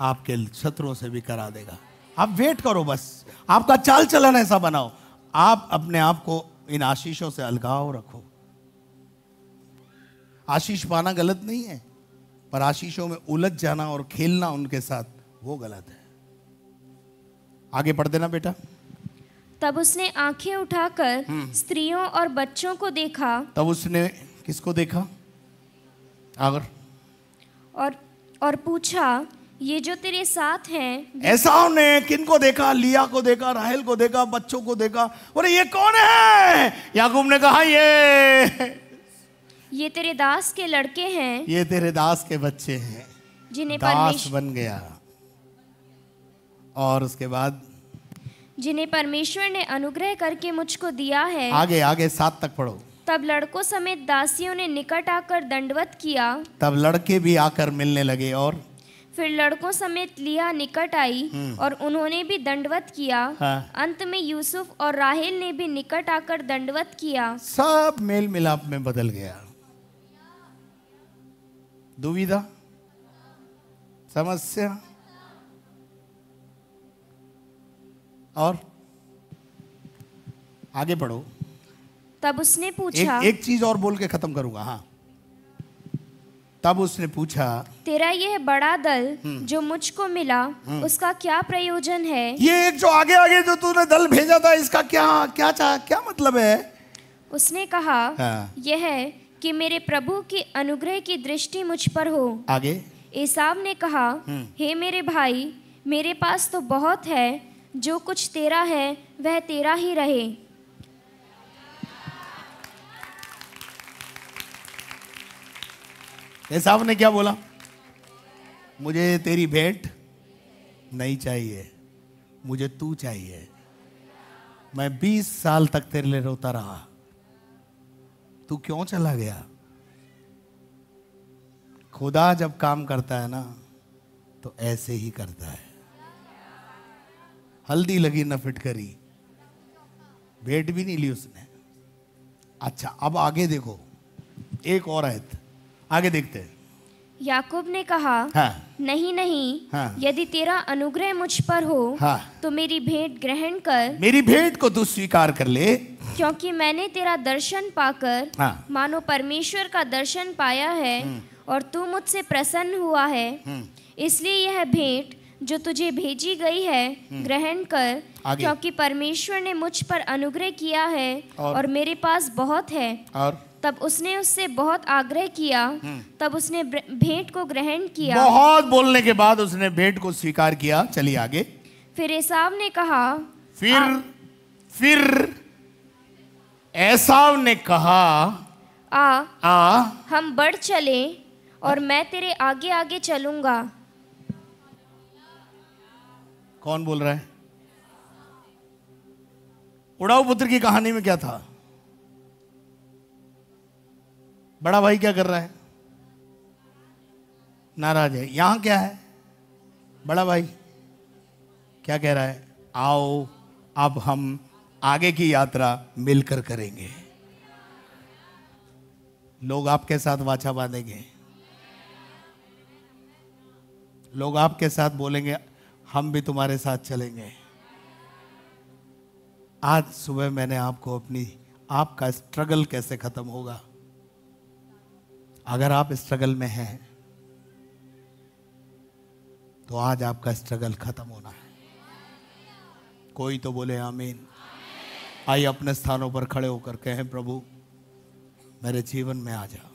आपके शत्रुओं से भी करा देगा। आप वेट करो बस। आपका चाल चलन ऐसा बनाओ। आप अपने आप को इन आशीषों से अलगाव रखो। आशीष पाना गलत नहीं है, पर आशीषों में उलझ जाना और खेलना उनके साथ वो गलत है। आगे बढ़ देना बेटा। तब उसने आँखें उठाकर हम्म। स्त्रियों और बच्चों को देखा। तब उसने किसको देखा? अगर और और पूछा ये जो तेरे साथ हैं ऐसा ने किनको देखा? लिया को देखा राहल को देखा बच्चों को देखा? बोले ये कौन है? याकूब ने कहा ये। ये तेरे दास के लड़के हैं। ये तेरे दास के बच्चे हैं। जिन्हें दास बन गया। और उसके बाद जिन्हें परमेश्वर ने अनुग्रह करके मुझको दिया है आगे आगे सात तक पढ़ो। तब लड़कों समेत दासियों ने निकट आकर दंडवत किया। तब लड़के भी आकर मिलने लगे और फिर लड़कों समेत लिया निकट आई हम्म। और उन्होंने भी दंडवत किया। हाँ। अंत में यूसुफ और राहेल ने भी निकट आकर दंडवत किया। सब मेल मिलाप में बदल गया। दुविधा समस्या और आगे बढ़ो तब उसने पूछा एक, एक चीज़ और बोल के खत्म करूँगा हाँ तब उसने पूछा तेरा यह बड़ा दल हम्म। जो मुझको मिला हम्म। उसका क्या प्रयोजन है ये एक जो आगे आगे जो तूने दल भेजा था इसका क्या क्या चाह क्या मतलब है उसने कहा हाँ। यह है कि मेरे प्रभु की अनुग्रह की दृष्टि मुझ पर हो आगे एसाब ने कहा हम्म। हे मेरे भाई मेरे पास तो बहुत है जो कुछ तेरा है, वह तेरा ही रहे। साहब ने क्या बोला? मुझे तेरी भेंट नहीं चाहिए। मुझे तू चाहिए। मैं बीस साल तक तेरे लिए रोता रहा। तू क्यों चला गया? खुदा जब काम करता है ना तो ऐसे ही करता है। हल्दी लगी न फिटकरी भेंट भी नहीं ली उसने अच्छा अब आगे देखो एक और आयत आगे देखते हैं याकूब ने कहा हाँ। नहीं नहीं हाँ। यदि तेरा अनुग्रह मुझ पर हो हाँ। तो मेरी भेंट ग्रहण कर मेरी भेंट को तू स्वीकार कर ले क्योंकि मैंने तेरा दर्शन पाकर हाँ। मानो परमेश्वर का दर्शन पाया है हम्म। और तू मुझसे प्रसन्न हुआ है हम्म। इसलिए यह भेंट जो तुझे भेजी गई है हम्म। ग्रहण कर क्योंकि परमेश्वर ने मुझ पर अनुग्रह किया है और, और मेरे पास बहुत है। और? तब उसने उससे बहुत आग्रह किया। हम्म। तब उसने भेंट को ग्रहण किया। बहुत बोलने के बाद उसने भेंट को स्वीकार किया। चलिए आगे। फिर एसाव ने कहा फिर आ, फिर एसाव ने कहा आ आ हम बढ़ चले और मैं तेरे आगे आगे चलूँगा। कौन बोल रहा है? उड़ाऊ पुत्र की कहानी में क्या था? बड़ा भाई क्या कर रहा है? नाराज़ है। यहाँ क्या है? बड़ा भाई क्या कह रहा है? आओ, अब हम आगे की यात्रा मिलकर करेंगे। लोग आपके साथ वाचा बांधेंगे। लोग आपके साथ बोलेंगे हम भी तुम्हारे साथ चलेंगे। आज सुबह मैंने आपको अपनी, आपका स्ट्रगल कैसे खत्म होगा? अगर आप स्ट्रगल में हैं तो आज आपका स्ट्रगल खत्म होना है। कोई तो बोले, आमीन। आइए अपने स्थानों पर खड़े होकर कहें, प्रभु, मेरे जीवन में आ जाओ